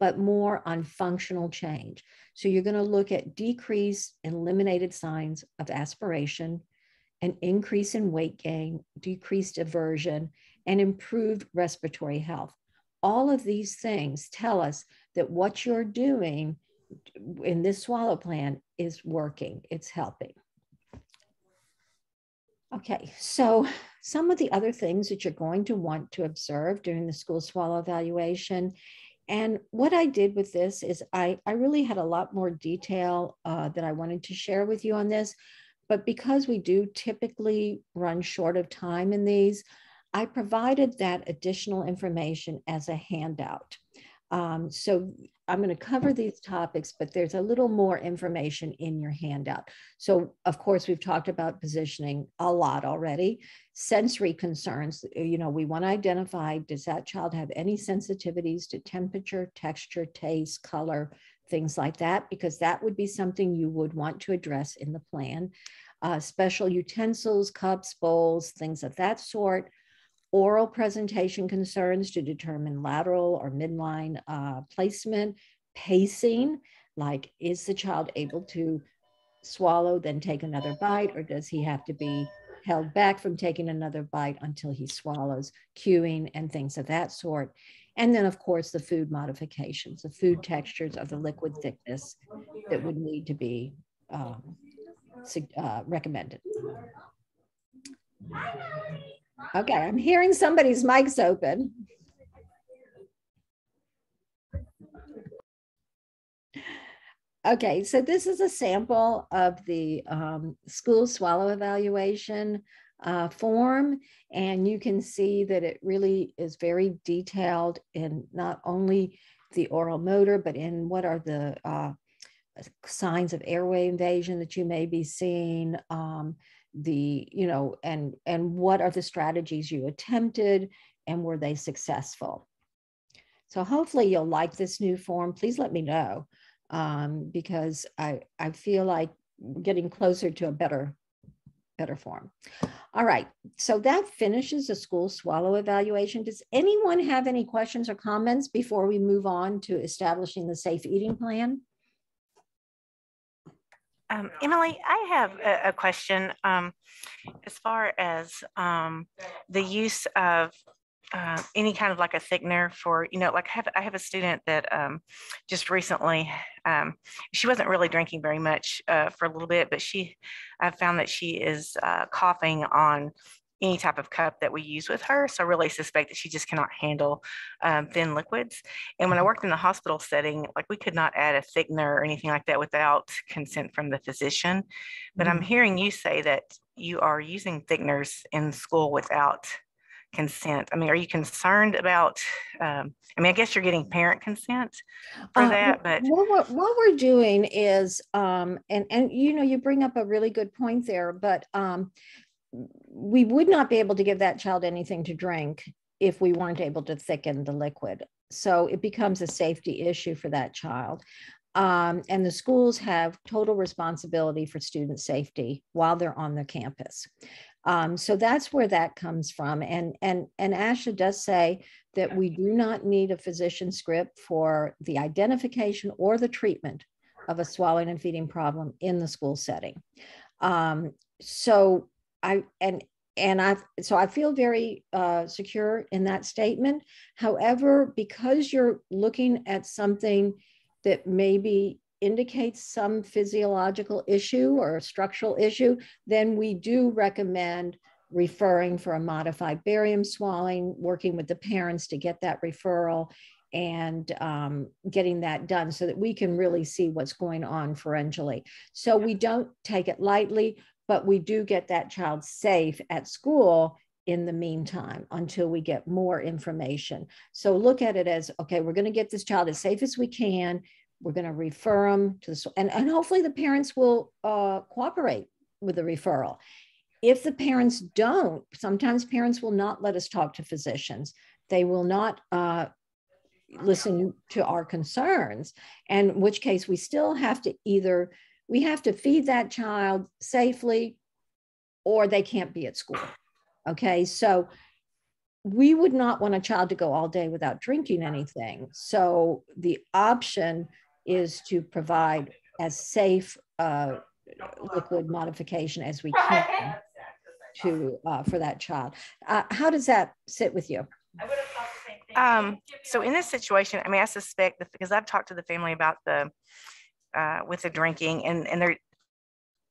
Speaker 3: but more on functional change. So you're going to look at decrease in eliminated signs of aspiration, an increase in weight gain, decreased aversion, and improved respiratory health. All of these things tell us that what you're doing in this swallow plan is working, it's helping. Okay, so some of the other things that you're going to want to observe during the school swallow evaluation. And what I did with this is I, I really had a lot more detail uh, that I wanted to share with you on this. But because we do typically run short of time in these, I provided that additional information as a handout. Um, so I'm going to cover these topics, but there's a little more information in your handout. So of course, we've talked about positioning a lot already. Sensory concerns, you know, we want to identify, does that child have any sensitivities to temperature, texture, taste, color, things like that, because that would be something you would want to address in the plan. Uh, special utensils, cups, bowls, things of that sort oral presentation concerns to determine lateral or midline uh, placement, pacing, like is the child able to swallow, then take another bite, or does he have to be held back from taking another bite until he swallows, cueing and things of that sort. And then, of course, the food modifications, the food textures of the liquid thickness that would need to be um, uh, recommended. Okay, I'm hearing somebody's mic's open. Okay, so this is a sample of the um, school swallow evaluation uh, form, and you can see that it really is very detailed in not only the oral motor, but in what are the uh, signs of airway invasion that you may be seeing, um, the you know and and what are the strategies you attempted and were they successful? So hopefully you'll like this new form. Please let me know um, because i i feel like getting closer to a better better form. All right so that finishes the school swallow evaluation. Does anyone have any questions or comments before we move on to establishing the safe eating plan
Speaker 6: Um, Emily, I have a, a question um, as far as um, the use of uh, any kind of like a thickener for, you know, like I have, I have a student that um, just recently, um, she wasn't really drinking very much uh, for a little bit, but she, I found that she is uh, coughing on any type of cup that we use with her. So I really suspect that she just cannot handle um, thin liquids. And when I mm-hmm. worked in the hospital setting, like we could not add a thickener or anything like that without consent from the physician. But mm-hmm. I'm hearing you say that you are using thickeners in school without consent. I mean, are you concerned about, um, I mean, I guess you're getting parent consent for uh, that, but.
Speaker 3: What we're, what we're doing is, um, and, and, you know, you bring up a really good point there, but um, we would not be able to give that child anything to drink if we weren't able to thicken the liquid. So it becomes a safety issue for that child. Um, and the schools have total responsibility for student safety while they're on the campus. Um, so that's where that comes from. And, and, and ASHA does say that we do not need a physician script for the identification or the treatment of a swallowing and feeding problem in the school setting. Um, so I and and I so I feel very uh, secure in that statement. However, because you're looking at something that maybe indicates some physiological issue or a structural issue, then we do recommend referring for a modified barium swallowing, working with the parents to get that referral and um, getting that done so that we can really see what's going on pharyngally. So we don't take it lightly but we do get that child safe at school in the meantime until we get more information. So look at it as okay, we're going to get this child as safe as we can. We're going to refer them to the and, and hopefully the parents will uh, cooperate with the referral. If the parents don't, sometimes parents will not let us talk to physicians. They will not uh, listen to our concerns, and in which case we still have to either we have to feed that child safely or they can't be at school. Okay, so we would not want a child to go all day without drinking anything. So the option is to provide as safe uh, liquid modification as we can to uh, for that child. Uh, how does that sit with you?
Speaker 6: Um, so in this situation, I mean, I suspect that because I've talked to the family about the uh, with the drinking and and they're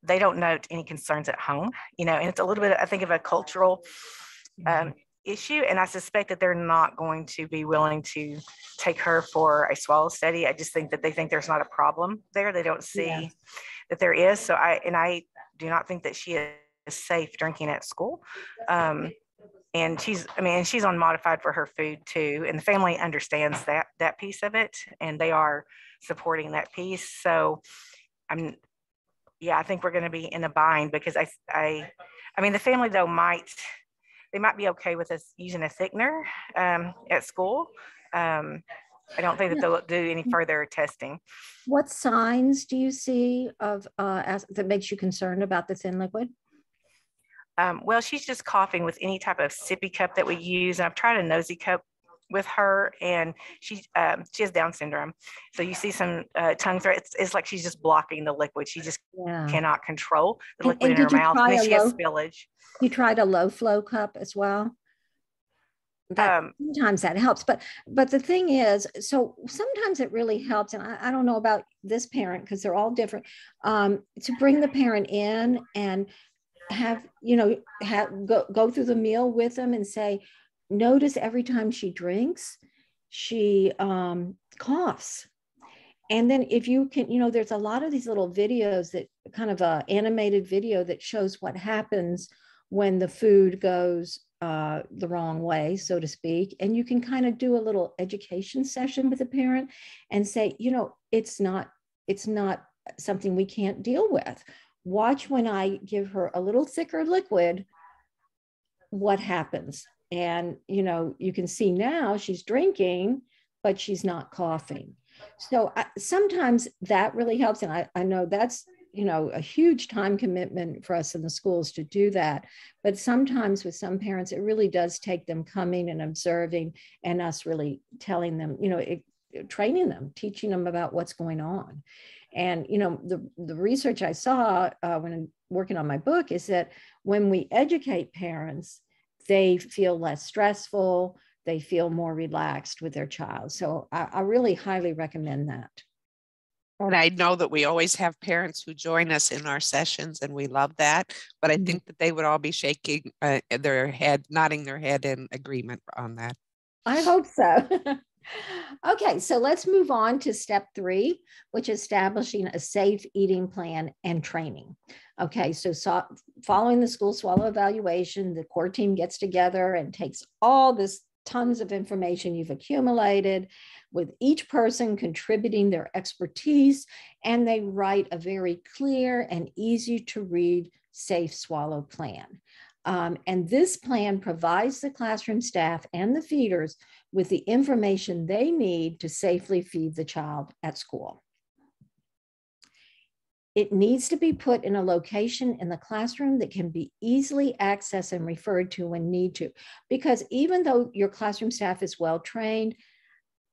Speaker 6: they don't note any concerns at home you know and it's a little bit i think of a cultural um, mm-hmm. issue and i suspect that they're not going to be willing to take her for a swallow study i just think that they think there's not a problem there they don't see yeah. that there is so i and i do not think that she is safe drinking at school um, and she's i mean she's on modified for her food too and the family understands that that piece of it and they are supporting that piece. So I'm, yeah, I think we're going to be in a bind because I, I, I mean, the family though might, they might be okay with us using a thickener um, at school. Um, I don't think that they'll do any further testing.
Speaker 3: What signs do you see of uh, as, that makes you concerned about the thin liquid?
Speaker 6: Um, well, she's just coughing with any type of sippy cup that we use. And I've tried a nosy cup with her and she um, she has down syndrome. So you see some uh, tongue thrust it's, it's, like she's just blocking the liquid. She just yeah. cannot control the liquid and, and in her mouth and she low, has spillage.
Speaker 3: You tried a low flow cup as well? That, um, sometimes that helps but but the thing is so sometimes it really helps and i, I don't know about this parent because they're all different um, to bring the parent in and have you know have go, go through the meal with them and say notice every time she drinks, she um, coughs. And then if you can, you know, there's a lot of these little videos that kind of a animated video that shows what happens when the food goes uh, the wrong way, so to speak. And you can kind of do a little education session with a parent and say, you know, it's not, it's not something we can't deal with. Watch when I give her a little thicker liquid, what happens and, you know, you can see now she's drinking, but she's not coughing. So I, sometimes that really helps. And I, I know that's, you know, a huge time commitment for us in the schools to do that. But sometimes with some parents, it really does take them coming and observing and us really telling them, you know, it, training them, teaching them about what's going on. And you know, the the research I saw uh, when working on my book is that when we educate parents, they feel less stressful, they feel more relaxed with their child. So I, I really highly recommend that.
Speaker 1: And I know that we always have parents who join us in our sessions, and we love that. But I mm-hmm. think that they would all be shaking uh, their head, nodding their head in agreement on that.
Speaker 3: I hope so. okay, so let's move on to step three, which is establishing a safe eating plan and training. Okay, so, so following the school swallow evaluation, the core team gets together and takes all this tons of information you've accumulated with each person contributing their expertise and they write a very clear and easy to read safe swallow plan um, and this plan provides the classroom staff and the feeders with the information they need to safely feed the child at school. It needs to be put in a location in the classroom that can be easily accessed and referred to when need to. Because even though your classroom staff is well trained,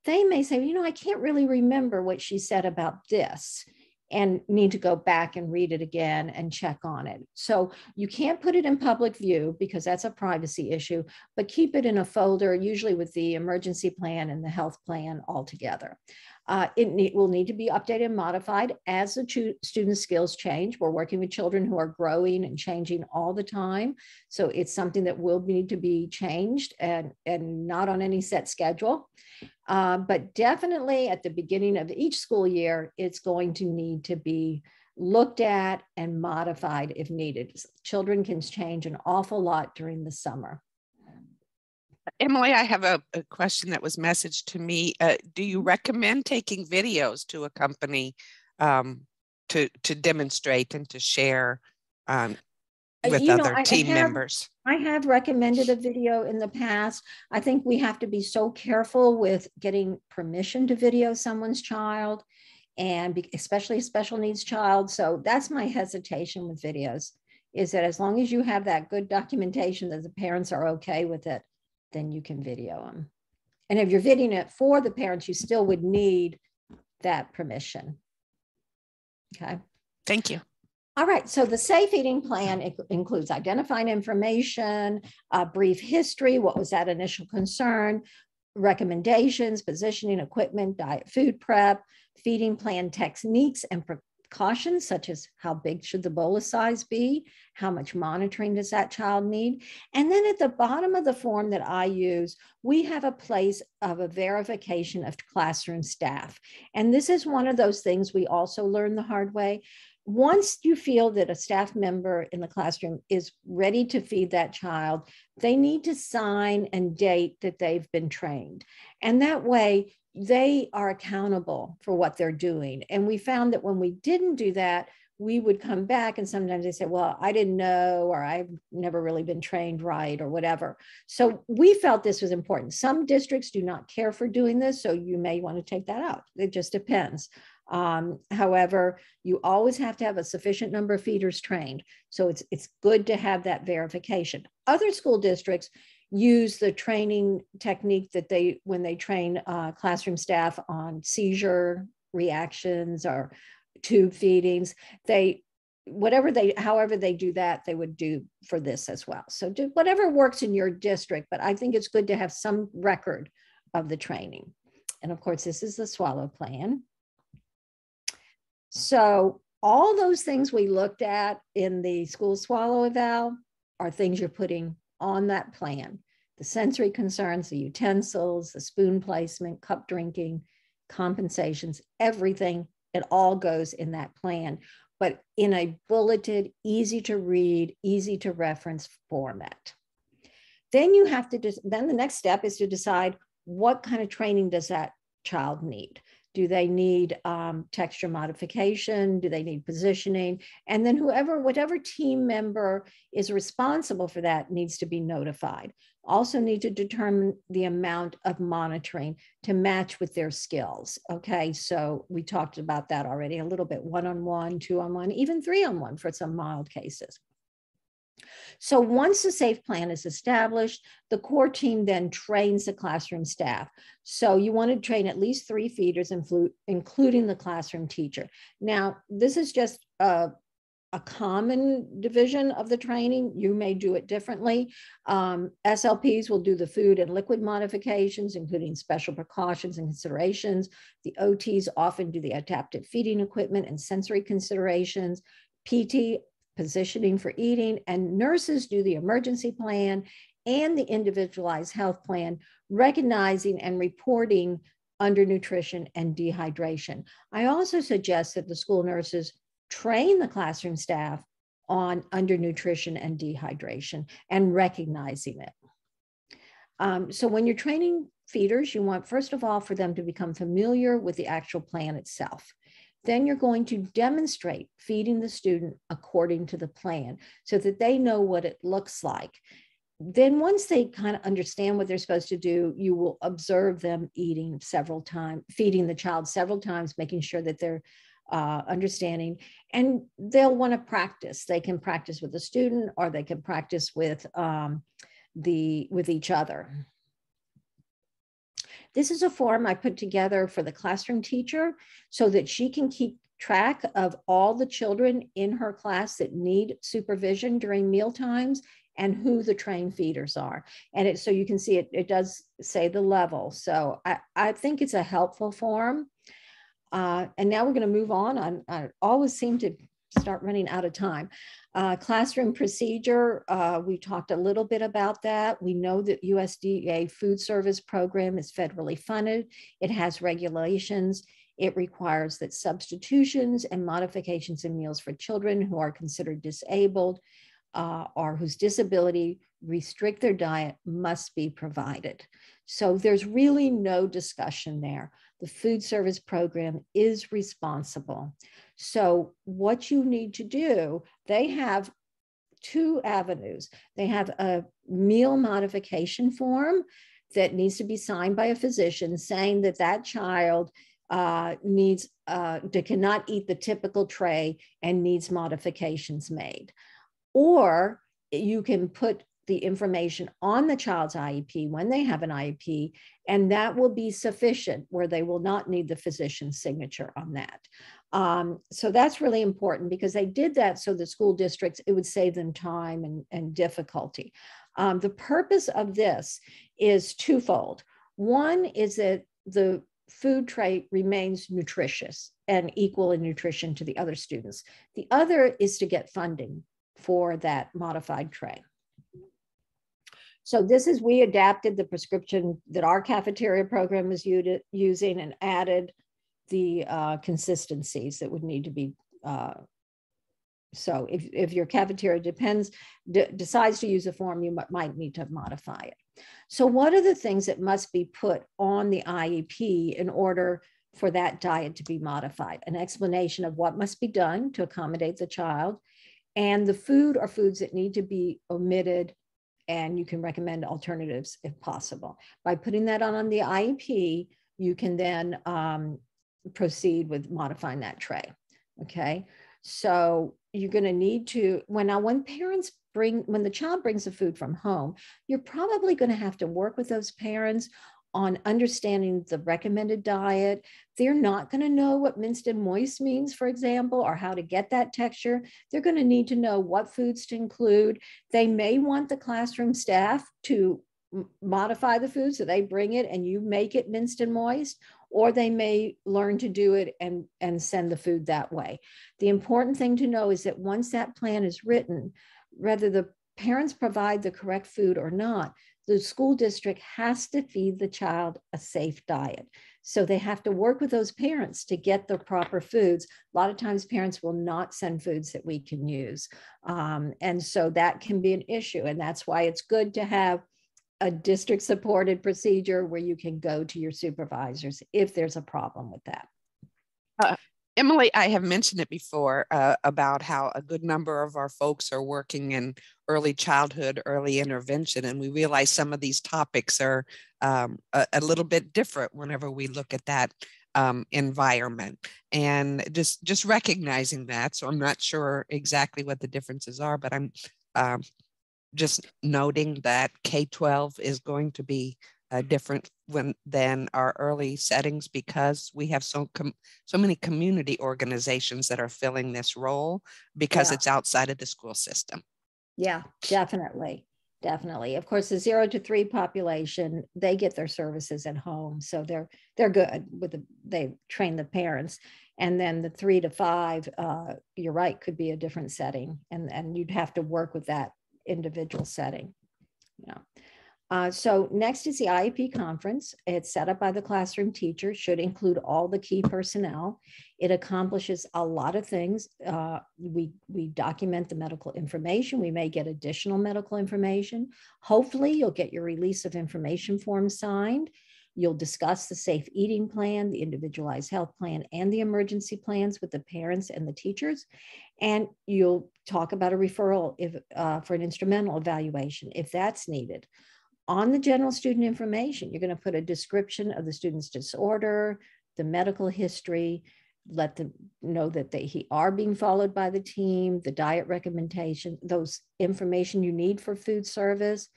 Speaker 3: they may say, you know, I can't really remember what she said about this and need to go back and read it again and check on it. So you can't put it in public view because that's a privacy issue, but keep it in a folder, usually with the emergency plan and the health plan all together. Uh, it need, will need to be updated and modified as the student skills change. We're working with children who are growing and changing all the time. So it's something that will need to be changed and, and not on any set schedule. Uh, but definitely at the beginning of each school year, it's going to need to be looked at and modified if needed. Children can change an awful lot during the summer.
Speaker 1: Emily, I have a, a question that was messaged to me. Uh, do you recommend taking videos to accompany um, to to demonstrate and to share um, uh, with you other know, team I have, members?
Speaker 3: I have recommended a video in the past. I think we have to be so careful with getting permission to video someone's child, and be, especially a special needs child. So that's my hesitation with videos. Is that as long as you have that good documentation that the parents are okay with it, then you can video them. And if you're videoing it for the parents, you still would need that permission. Okay.
Speaker 1: Thank you.
Speaker 3: All right, so the safe eating plan includes identifying information, a brief history, what was that initial concern, recommendations, positioning, equipment, diet, food prep, feeding plan techniques and precautions, such as how big should the bolus size be, how much monitoring does that child need. And then at the bottom of the form that I use, we have a place of a verification of classroom staff. And this is one of those things we also learn the hard way once you feel that a staff member in the classroom is ready to feed that child, they need to sign and date that they've been trained. And that way, they are accountable for what they're doing. And we found that when we didn't do that, we would come back and sometimes they say, Well, I didn't know, or I've never really been trained right, or whatever. So we felt this was important. Some districts do not care for doing this, so you may want to take that out. It just depends. Um, however, you always have to have a sufficient number of feeders trained. So it's, it's good to have that verification. Other school districts use the training technique that they, when they train uh, classroom staff on seizure reactions or tube feedings, they, whatever they, however they do that, they would do for this as well. So do whatever works in your district, but I think it's good to have some record of the training. And of course, this is the swallow plan. So all those things we looked at in the school swallow eval are things you're putting on that plan. The sensory concerns, the utensils, the spoon placement, cup drinking, compensations, everything, it all goes in that plan, but in a bulleted, easy to read, easy to reference format. Then you have to, then the next step is to decide what kind of training does that child need? Do they need um, texture modification? Do they need positioning? And then whoever, whatever team member is responsible for that needs to be notified. Also need to determine the amount of monitoring to match with their skills. Okay, so we talked about that already a little bit, one-on-one, two-on-one, even three-on-one for some mild cases. So once the SAFE plan is established, the core team then trains the classroom staff. So you want to train at least three feeders, including the classroom teacher. Now, this is just a, a common division of the training. You may do it differently. Um, SLPs will do the food and liquid modifications, including special precautions and considerations. The OTs often do the adaptive feeding equipment and sensory considerations. PT positioning for eating, and nurses do the emergency plan and the individualized health plan, recognizing and reporting undernutrition and dehydration. I also suggest that the school nurses train the classroom staff on undernutrition and dehydration and recognizing it. Um, so when you're training feeders, you want, first of all, for them to become familiar with the actual plan itself. Then you're going to demonstrate feeding the student according to the plan so that they know what it looks like. Then, once they kind of understand what they're supposed to do, you will observe them eating several times, feeding the child several times, making sure that they're uh, understanding. And they'll want to practice. They can practice with the student or they can practice with um, the with each other this is a form I put together for the classroom teacher so that she can keep track of all the children in her class that need supervision during meal times and who the trained feeders are. And it, so you can see it, it does say the level. So I, I think it's a helpful form. Uh, and now we're going to move on. I, I always seem to start running out of time. Uh, classroom procedure, uh, we talked a little bit about that. We know that USDA food service program is federally funded. It has regulations. It requires that substitutions and modifications in meals for children who are considered disabled uh, or whose disability restrict their diet must be provided. So there's really no discussion there. The food service program is responsible. So, what you need to do, they have two avenues. They have a meal modification form that needs to be signed by a physician saying that that child uh, needs uh, that cannot eat the typical tray and needs modifications made. Or you can put the information on the child's IEP when they have an IEP, and that will be sufficient where they will not need the physician's signature on that. Um, so that's really important because they did that so the school districts, it would save them time and, and difficulty. Um, the purpose of this is twofold. One is that the food tray remains nutritious and equal in nutrition to the other students. The other is to get funding for that modified tray. So this is, we adapted the prescription that our cafeteria program is using and added the uh, consistencies that would need to be. Uh, so if, if your cafeteria depends, decides to use a form, you might need to modify it. So what are the things that must be put on the IEP in order for that diet to be modified? An explanation of what must be done to accommodate the child and the food or foods that need to be omitted and you can recommend alternatives if possible. By putting that on, on the IEP, you can then um, proceed with modifying that tray. Okay. So you're going to need to, when now, when parents bring, when the child brings the food from home, you're probably going to have to work with those parents on understanding the recommended diet. They're not going to know what minced and moist means, for example, or how to get that texture. They're going to need to know what foods to include. They may want the classroom staff to modify the food so they bring it and you make it minced and moist or they may learn to do it and, and send the food that way. The important thing to know is that once that plan is written, whether the parents provide the correct food or not, the school district has to feed the child a safe diet. So they have to work with those parents to get the proper foods. A lot of times, parents will not send foods that we can use. Um, and so that can be an issue. And that's why it's good to have a district supported procedure where you can go to your supervisors if there's a problem with that.
Speaker 1: Uh, Emily, I have mentioned it before uh, about how a good number of our folks are working in early childhood, early intervention, and we realize some of these topics are um, a, a, little bit different whenever we look at that um, environment, and just just recognizing that. So I'm not sure exactly what the differences are, but I'm um, just noting that K-12 is going to be uh, different when, than our early settings because we have so so many community organizations that are filling this role because yeah. it's outside of the school system.
Speaker 3: Yeah, definitely. Definitely. Of course, the zero to three population, they get their services at home. So they're they're good with the they train the parents. And then the three to five, uh, you're right, could be a different setting. And, and you'd have to work with that individual setting. Yeah. Uh, so next is the IEP conference. It's set up by the classroom teacher, should include all the key personnel. It accomplishes a lot of things. Uh, we, we document the medical information. We may get additional medical information. Hopefully you'll get your release of information form signed. You'll discuss the safe eating plan, the individualized health plan, and the emergency plans with the parents and the teachers. And you'll talk about a referral if, uh, for an instrumental evaluation if that's needed on the general student information, you're going to put a description of the student's disorder, the medical history, let them know that they he are being followed by the team, the diet recommendation, those information you need for food service,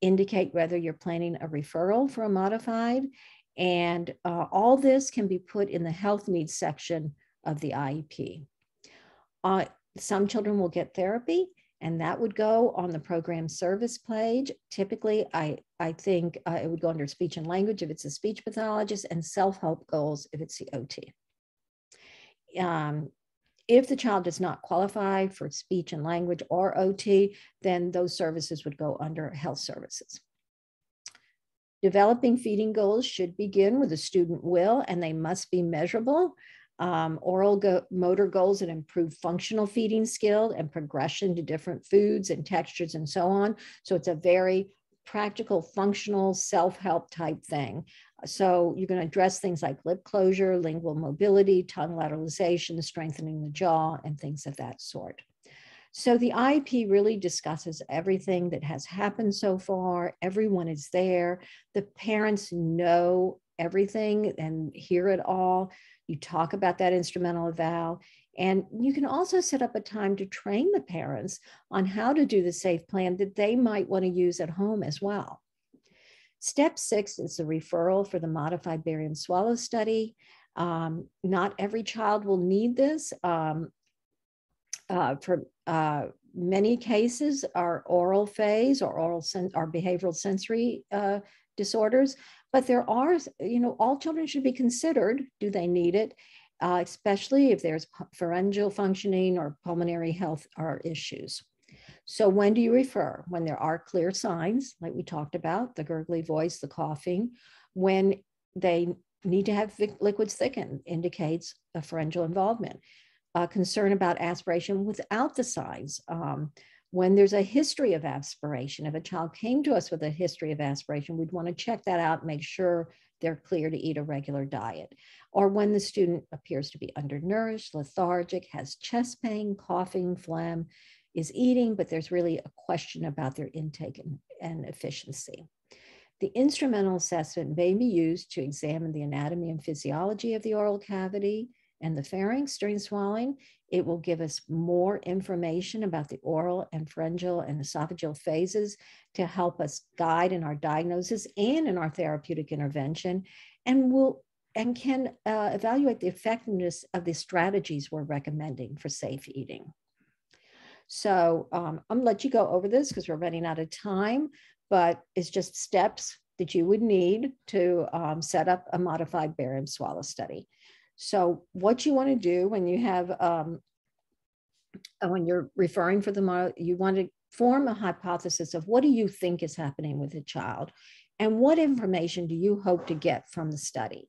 Speaker 3: indicate whether you're planning a referral for a modified. And uh, all this can be put in the health needs section of the IEP. Uh, some children will get therapy and that would go on the program service page. Typically, I, I think uh, it would go under speech and language if it's a speech pathologist and self-help goals if it's the OT. Um, if the child does not qualify for speech and language or OT, then those services would go under health services. Developing feeding goals should begin with a student will and they must be measurable um, oral go motor goals that improve functional feeding skill and progression to different foods and textures and so on. So it's a very practical, functional, self-help type thing. So you're going to address things like lip closure, lingual mobility, tongue lateralization, strengthening the jaw, and things of that sort. So the IEP really discusses everything that has happened so far. Everyone is there. The parents know everything and hear it all. You talk about that instrumental eval. And you can also set up a time to train the parents on how to do the SAFE plan that they might want to use at home as well. Step six is the referral for the modified barium swallow study. Um, not every child will need this. Um, uh, for uh, many cases, our oral phase or oral sen- or behavioral sensory uh, disorders but there are, you know, all children should be considered. Do they need it? Uh, especially if there's pharyngeal functioning or pulmonary health are issues. So when do you refer? When there are clear signs, like we talked about, the gurgly voice, the coughing, when they need to have liquids thickened indicates a pharyngeal involvement. Uh, concern about aspiration without the signs. Um, when there's a history of aspiration, if a child came to us with a history of aspiration, we'd want to check that out, make sure they're clear to eat a regular diet. Or when the student appears to be undernourished, lethargic, has chest pain, coughing, phlegm, is eating, but there's really a question about their intake and, and efficiency. The instrumental assessment may be used to examine the anatomy and physiology of the oral cavity and the pharynx during swallowing it will give us more information about the oral and pharyngeal and esophageal phases to help us guide in our diagnosis and in our therapeutic intervention. And will and can uh, evaluate the effectiveness of the strategies we're recommending for safe eating. So um, I'm gonna let you go over this because we're running out of time, but it's just steps that you would need to um, set up a modified barium swallow study. So what you want to do when you have, um, uh, when you're referring for the model, you want to form a hypothesis of what do you think is happening with the child and what information do you hope to get from the study?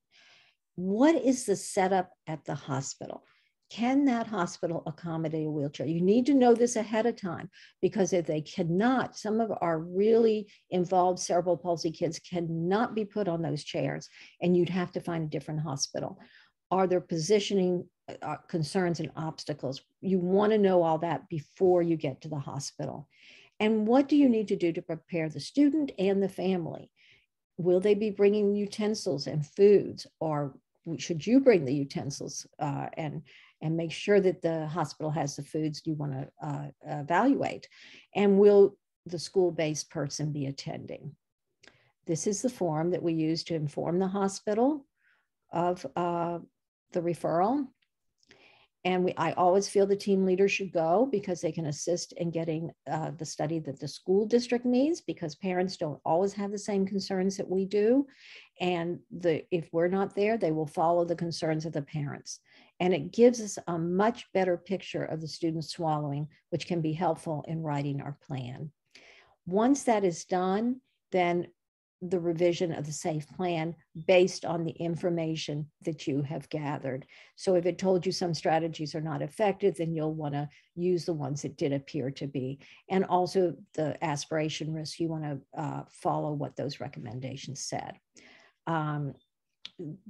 Speaker 3: What is the setup at the hospital? Can that hospital accommodate a wheelchair? You need to know this ahead of time because if they cannot, some of our really involved cerebral palsy kids cannot be put on those chairs and you'd have to find a different hospital. Are there positioning uh, uh, concerns and obstacles? You want to know all that before you get to the hospital. And what do you need to do to prepare the student and the family? Will they be bringing utensils and foods or should you bring the utensils uh, and and make sure that the hospital has the foods you want to uh, evaluate? And will the school-based person be attending? This is the form that we use to inform the hospital of uh, the referral and we, I always feel the team leader should go because they can assist in getting uh, the study that the school district needs because parents don't always have the same concerns that we do. And the, if we're not there, they will follow the concerns of the parents. And it gives us a much better picture of the student swallowing, which can be helpful in writing our plan. Once that is done, then the revision of the SAFE plan based on the information that you have gathered. So if it told you some strategies are not effective, then you'll want to use the ones that did appear to be. And also the aspiration risk, you want to uh, follow what those recommendations said. Um,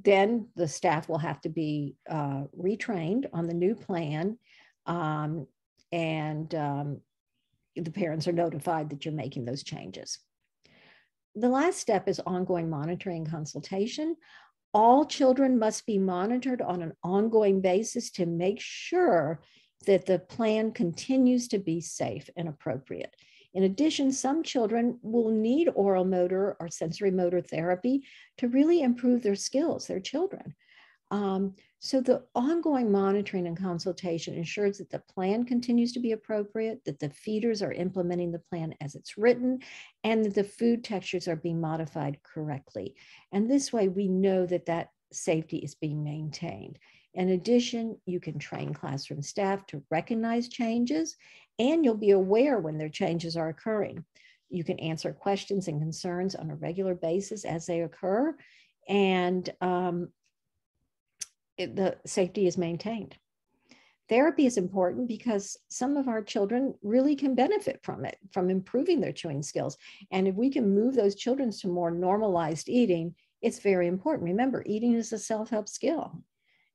Speaker 3: then the staff will have to be uh, retrained on the new plan um, and um, the parents are notified that you're making those changes the last step is ongoing monitoring consultation. All children must be monitored on an ongoing basis to make sure that the plan continues to be safe and appropriate. In addition, some children will need oral motor or sensory motor therapy to really improve their skills, their children. Um, so the ongoing monitoring and consultation ensures that the plan continues to be appropriate, that the feeders are implementing the plan as it's written, and that the food textures are being modified correctly. And this way we know that that safety is being maintained. In addition, you can train classroom staff to recognize changes, and you'll be aware when their changes are occurring. You can answer questions and concerns on a regular basis as they occur. And um, it, the safety is maintained. Therapy is important because some of our children really can benefit from it, from improving their chewing skills. And if we can move those children to more normalized eating, it's very important. Remember, eating is a self help skill.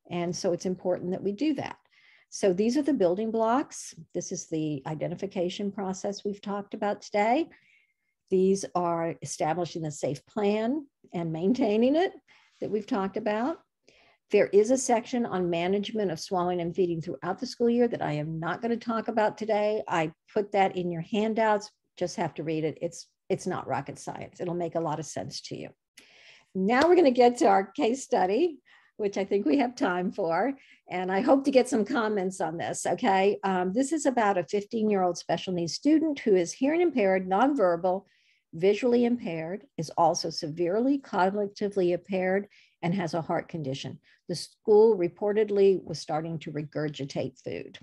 Speaker 3: And so it's important that we do that. So these are the building blocks. This is the identification process we've talked about today. These are establishing a safe plan and maintaining it that we've talked about. There is a section on management of swallowing and feeding throughout the school year that I am not going to talk about today. I put that in your handouts, just have to read it. It's, it's not rocket science. It'll make a lot of sense to you. Now we're going to get to our case study, which I think we have time for. And I hope to get some comments on this, okay? Um, this is about a 15-year-old special needs student who is hearing impaired, nonverbal, visually impaired, is also severely cognitively impaired, and has a heart condition. The school reportedly was starting to regurgitate food.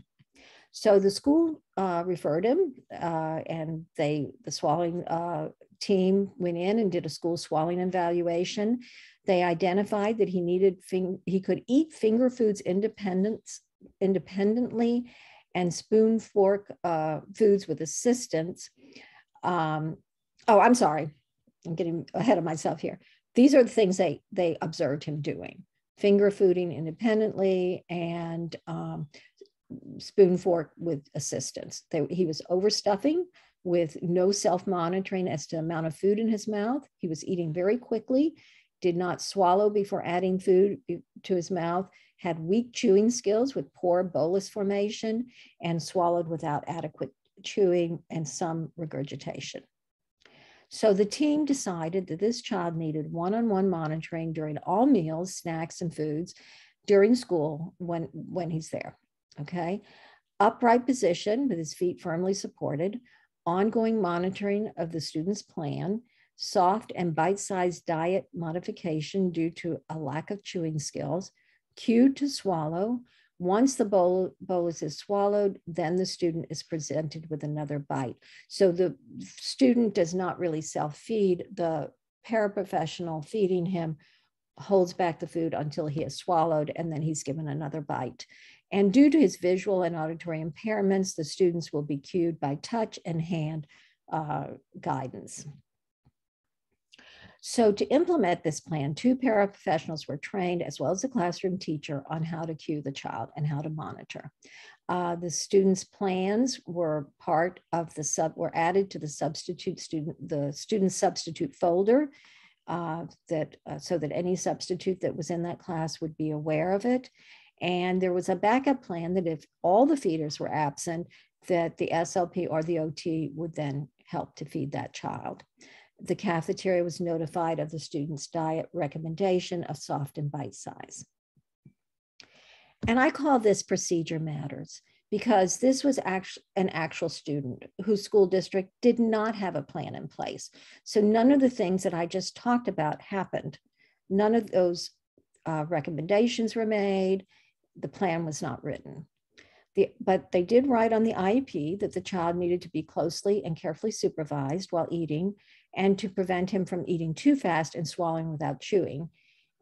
Speaker 3: So the school uh, referred him, uh, and they the swallowing uh, team went in and did a school swallowing evaluation. They identified that he needed he could eat finger foods independence independently and spoon fork uh, foods with assistance. Um, oh, I'm sorry, I'm getting ahead of myself here these are the things they they observed him doing finger fooding independently and um, spoon fork with assistance. They, he was overstuffing with no self-monitoring as to amount of food in his mouth. He was eating very quickly did not swallow before adding food to his mouth had weak chewing skills with poor bolus formation and swallowed without adequate chewing and some regurgitation so the team decided that this child needed one-on-one monitoring during all meals, snacks, and foods during school when, when he's there. Okay. Upright position with his feet firmly supported, ongoing monitoring of the student's plan, soft and bite-sized diet modification due to a lack of chewing skills, cued to swallow, once the bol bolus is swallowed, then the student is presented with another bite. So the student does not really self-feed. The paraprofessional feeding him holds back the food until he has swallowed and then he's given another bite. And due to his visual and auditory impairments, the students will be cued by touch and hand uh, guidance. So to implement this plan, two paraprofessionals were trained as well as a classroom teacher on how to cue the child and how to monitor. Uh, the students' plans were part of the sub, were added to the substitute student, the student substitute folder uh, that uh, so that any substitute that was in that class would be aware of it. And there was a backup plan that if all the feeders were absent, that the SLP or the OT would then help to feed that child. The cafeteria was notified of the student's diet recommendation of soft and bite size. And I call this procedure matters because this was actually an actual student whose school district did not have a plan in place. So none of the things that I just talked about happened. None of those uh, recommendations were made. The plan was not written. The, but they did write on the IEP that the child needed to be closely and carefully supervised while eating and to prevent him from eating too fast and swallowing without chewing,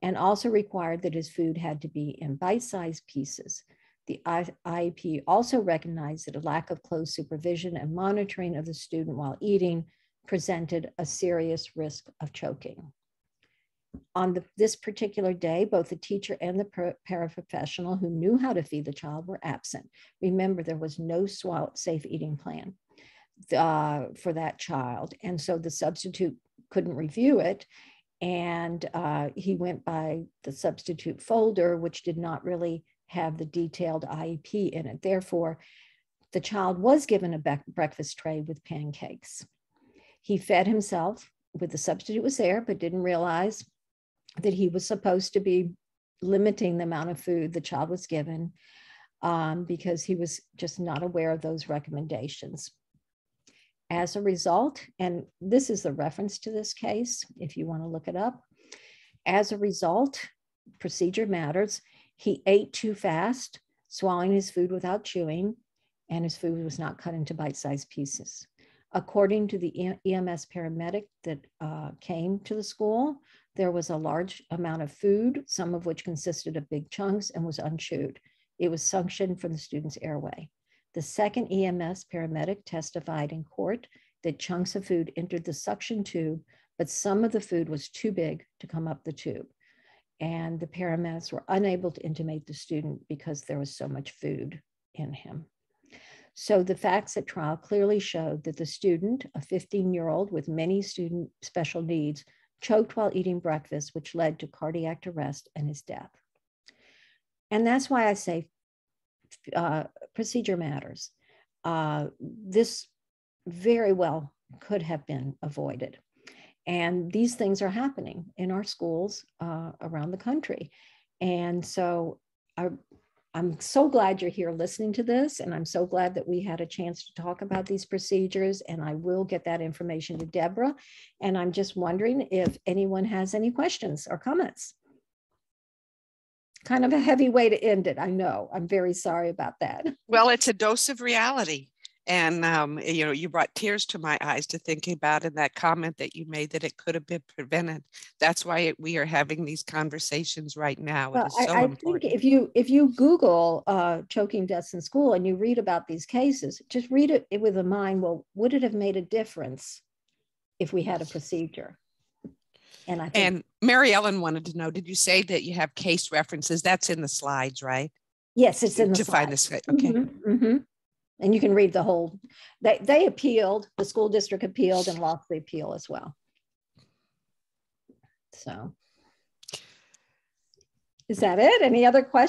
Speaker 3: and also required that his food had to be in bite sized pieces. The IEP also recognized that a lack of close supervision and monitoring of the student while eating presented a serious risk of choking. On the, this particular day, both the teacher and the paraprofessional who knew how to feed the child were absent. Remember, there was no safe eating plan uh, for that child. And so the substitute couldn't review it. And uh, he went by the substitute folder, which did not really have the detailed IEP in it. Therefore, the child was given a breakfast tray with pancakes. He fed himself with the substitute was there, but didn't realize that he was supposed to be limiting the amount of food the child was given um, because he was just not aware of those recommendations. As a result, and this is the reference to this case, if you want to look it up, as a result, procedure matters. He ate too fast, swallowing his food without chewing, and his food was not cut into bite sized pieces. According to the EMS paramedic that uh, came to the school, there was a large amount of food, some of which consisted of big chunks and was unchewed. It was suctioned from the student's airway. The second EMS paramedic testified in court that chunks of food entered the suction tube, but some of the food was too big to come up the tube. And the paramedics were unable to intubate the student because there was so much food in him. So the facts at trial clearly showed that the student, a 15 year old with many student special needs, choked while eating breakfast, which led to cardiac arrest and his death. And that's why I say uh, procedure matters. Uh, this very well could have been avoided. And these things are happening in our schools uh, around the country. And so I, I'm so glad you're here listening to this. And I'm so glad that we had a chance to talk about these procedures. And I will get that information to Deborah. And I'm just wondering if anyone has any questions or comments kind of a heavy way to end it. I know. I'm very sorry about that.
Speaker 1: Well, it's a dose of reality. And, um, you know, you brought tears to my eyes to think about in that comment that you made that it could have been prevented. That's why it, we are having these conversations right now.
Speaker 3: Well, so I, I think if you if you Google uh, choking deaths in school and you read about these cases, just read it with a mind. Well, would it have made a difference if we had a procedure?
Speaker 1: And I think, and Mary Ellen wanted to know, did you say that you have case references? That's in the slides, right?
Speaker 3: Yes, it's in the
Speaker 1: to
Speaker 3: slides.
Speaker 1: find this. Okay.
Speaker 3: Mm-hmm, mm-hmm. And you can read the whole. They they appealed. The school district appealed and lost the appeal as well. So, is that it? Any other questions?